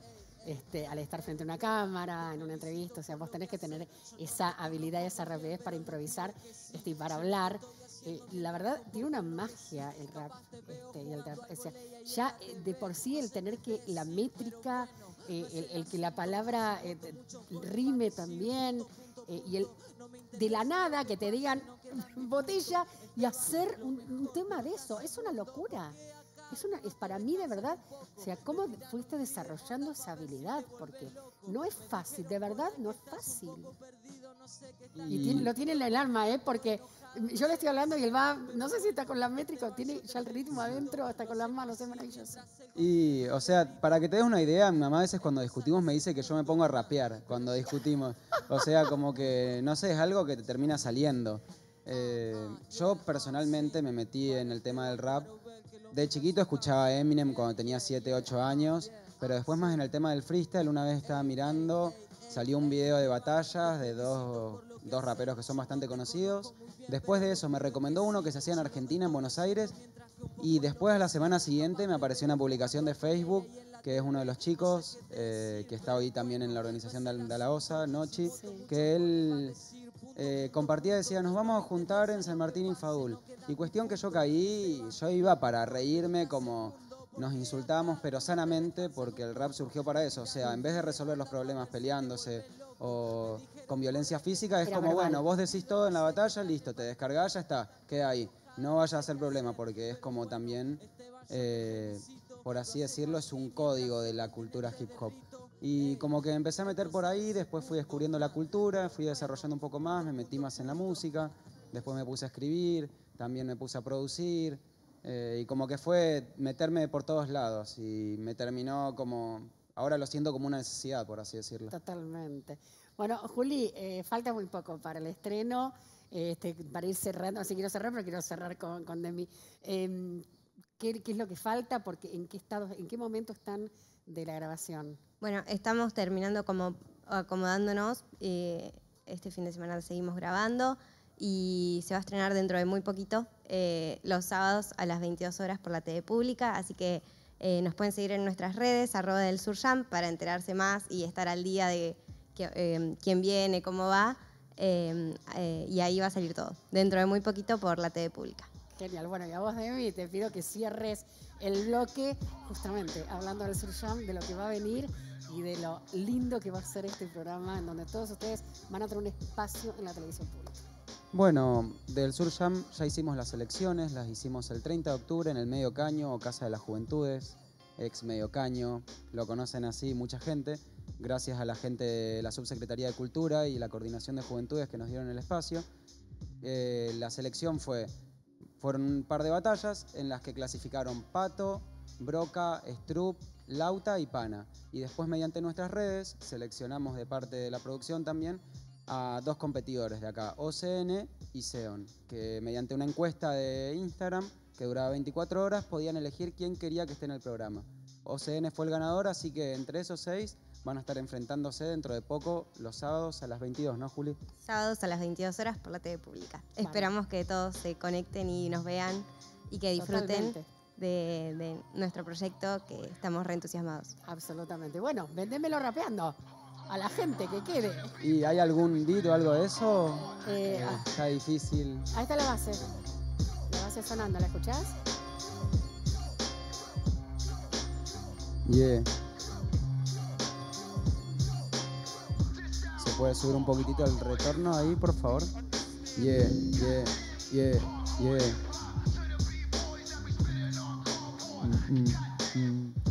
este, al estar frente a una cámara, en una entrevista, o sea, vos tenés que tener esa habilidad y esa rapidez para improvisar este, y para hablar. Eh, la verdad, tiene una magia el rap. Este, y el O sea, ya eh, de por sí el tener que la métrica, eh, el, que la palabra rime también, y el de la nada que te digan botella y hacer un tema de eso, es una locura es, una, es para mí de verdad, o sea, ¿cómo fuiste desarrollando esa habilidad? Porque no es fácil, de verdad no es fácil. Y, lo tiene en el alma, ¿eh? Porque yo le estoy hablando y él va, no sé si está con la métrica tiene ya el ritmo adentro, está con las manos, es maravilloso. Y, o sea, para que te des una idea, mi mamá a veces cuando discutimos me dice que yo me pongo a rapear cuando discutimos. O sea, como que, no sé, es algo que te termina saliendo. Eh, yo personalmente me metí en el tema del rap de chiquito escuchaba Eminem cuando tenía 7, 8 años, pero después más en el tema del freestyle, una vez estaba mirando, salió un video de batallas de dos, dos raperos que son bastante conocidos. Después de eso me recomendó uno que se hacía en Argentina, en Buenos Aires, y después a la semana siguiente me apareció una publicación de Facebook que es uno de los chicos eh, que está hoy también en la organización de, de la OSA, Nochi, que él eh, compartía, decía, nos vamos a juntar en San Martín y Fadul. Y cuestión que yo caí, yo iba para reírme como nos insultamos, pero sanamente, porque el rap surgió para eso. O sea, en vez de resolver los problemas peleándose o con violencia física, es como, bueno, vos decís todo en la batalla, listo, te descargás, ya está, queda ahí. No vaya a ser problema, porque es como también, eh, por así decirlo, es un código de la cultura hip hop. Y como que empecé a meter por ahí, después fui descubriendo la cultura, fui desarrollando un poco más, me metí más en la música, después me puse a escribir, también me puse a producir, eh, y como que fue meterme por todos lados y me terminó como, ahora lo siento como una necesidad, por así decirlo. Totalmente. Bueno, Juli, eh, falta muy poco para el estreno, este, para ir cerrando, así quiero cerrar, pero quiero cerrar con, con Demi. Em, ¿qué, ¿Qué es lo que falta? Porque ¿En qué estado, en qué momento están de la grabación? Bueno, estamos terminando como acomodándonos. Eh, este fin de semana seguimos grabando. y se va a estrenar dentro de muy poquito, eh, los sábados a las 22 horas por la TV pública, así que eh, nos pueden seguir en nuestras redes, arroba del Surjam, para enterarse más y estar al día de eh, quién viene, cómo va, y ahí va a salir todo, dentro de muy poquito por la TV pública. Genial, bueno, y a vos, Demi, te pido que cierres el bloque, justamente hablando del Surjam, de lo que va a venir y de lo lindo que va a ser este programa, en donde todos ustedes van a tener un espacio en la televisión pública. Bueno, del Sur Jam ya hicimos las elecciones, las hicimos el 30 de octubre en el Medio Caño o Casa de las Juventudes, ex Medio Caño, lo conocen así mucha gente, gracias a la gente de la Subsecretaría de Cultura y la Coordinación de Juventudes que nos dieron el espacio. Eh, la selección fue, fueron un par de batallas en las que clasificaron Pato, Broca, Strup, Lauta y Pana. Y después mediante nuestras redes seleccionamos de parte de la producción también a dos competidores de acá, OCN y Seon, que mediante una encuesta de Instagram que duraba 24 horas podían elegir quién quería que esté en el programa. OCN fue el ganador, así que entre esos seis van a estar enfrentándose dentro de poco los sábados a las 22, ¿no, Juli? Sábados a las 22 horas por la TV pública. Esperamos que todos se conecten y nos vean y que disfruten de, de, nuestro proyecto que estamos reentusiasmados. Absolutamente. Bueno, vendémelo rapeando a la gente que quede. ¿Y hay algún beat o algo de eso? Eh, eh, ah. está difícil. Ahí está la base. La base sonando, ¿la escuchás? Yeah. ¿Se puede subir un poquitito el retorno ahí, por favor? Yeah, yeah, yeah, yeah. Mm, mm, mm.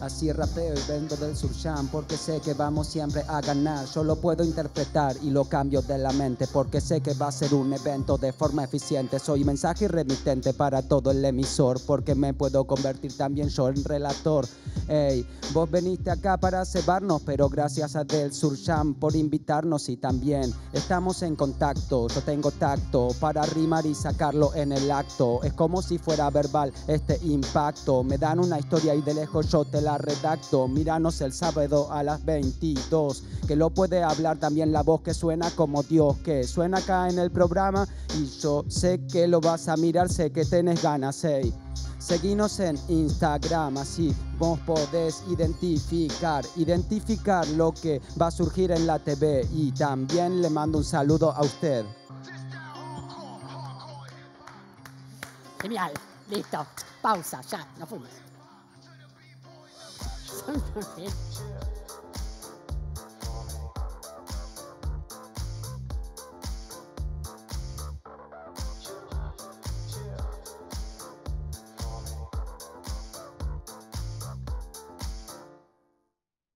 Así rapeo y vendo del surjam porque sé que vamos siempre a ganar. Yo lo puedo interpretar y lo cambio de la mente porque sé que va a ser un evento de forma eficiente. Soy mensaje remitente para todo el emisor porque me puedo convertir también yo en relator. Ey, vos veniste acá para cebarnos, pero gracias a Del Surjam por invitarnos y también estamos en contacto. Yo tengo tacto para rimar y sacarlo en el acto. Es como si fuera verbal este impacto. Me dan una historia y de lejos yo te la redacto. Míranos el sábado a las 22. Que lo puede hablar también la voz que suena como Dios, que suena acá en el programa. Y yo sé que lo vas a mirar, sé que tenés ganas, hey. Seguinos en Instagram, así vos podés identificar, identificar lo que va a surgir en la TV y también le mando un saludo a usted. Genial, listo, pausa, ya, nos fuimos. com certeza.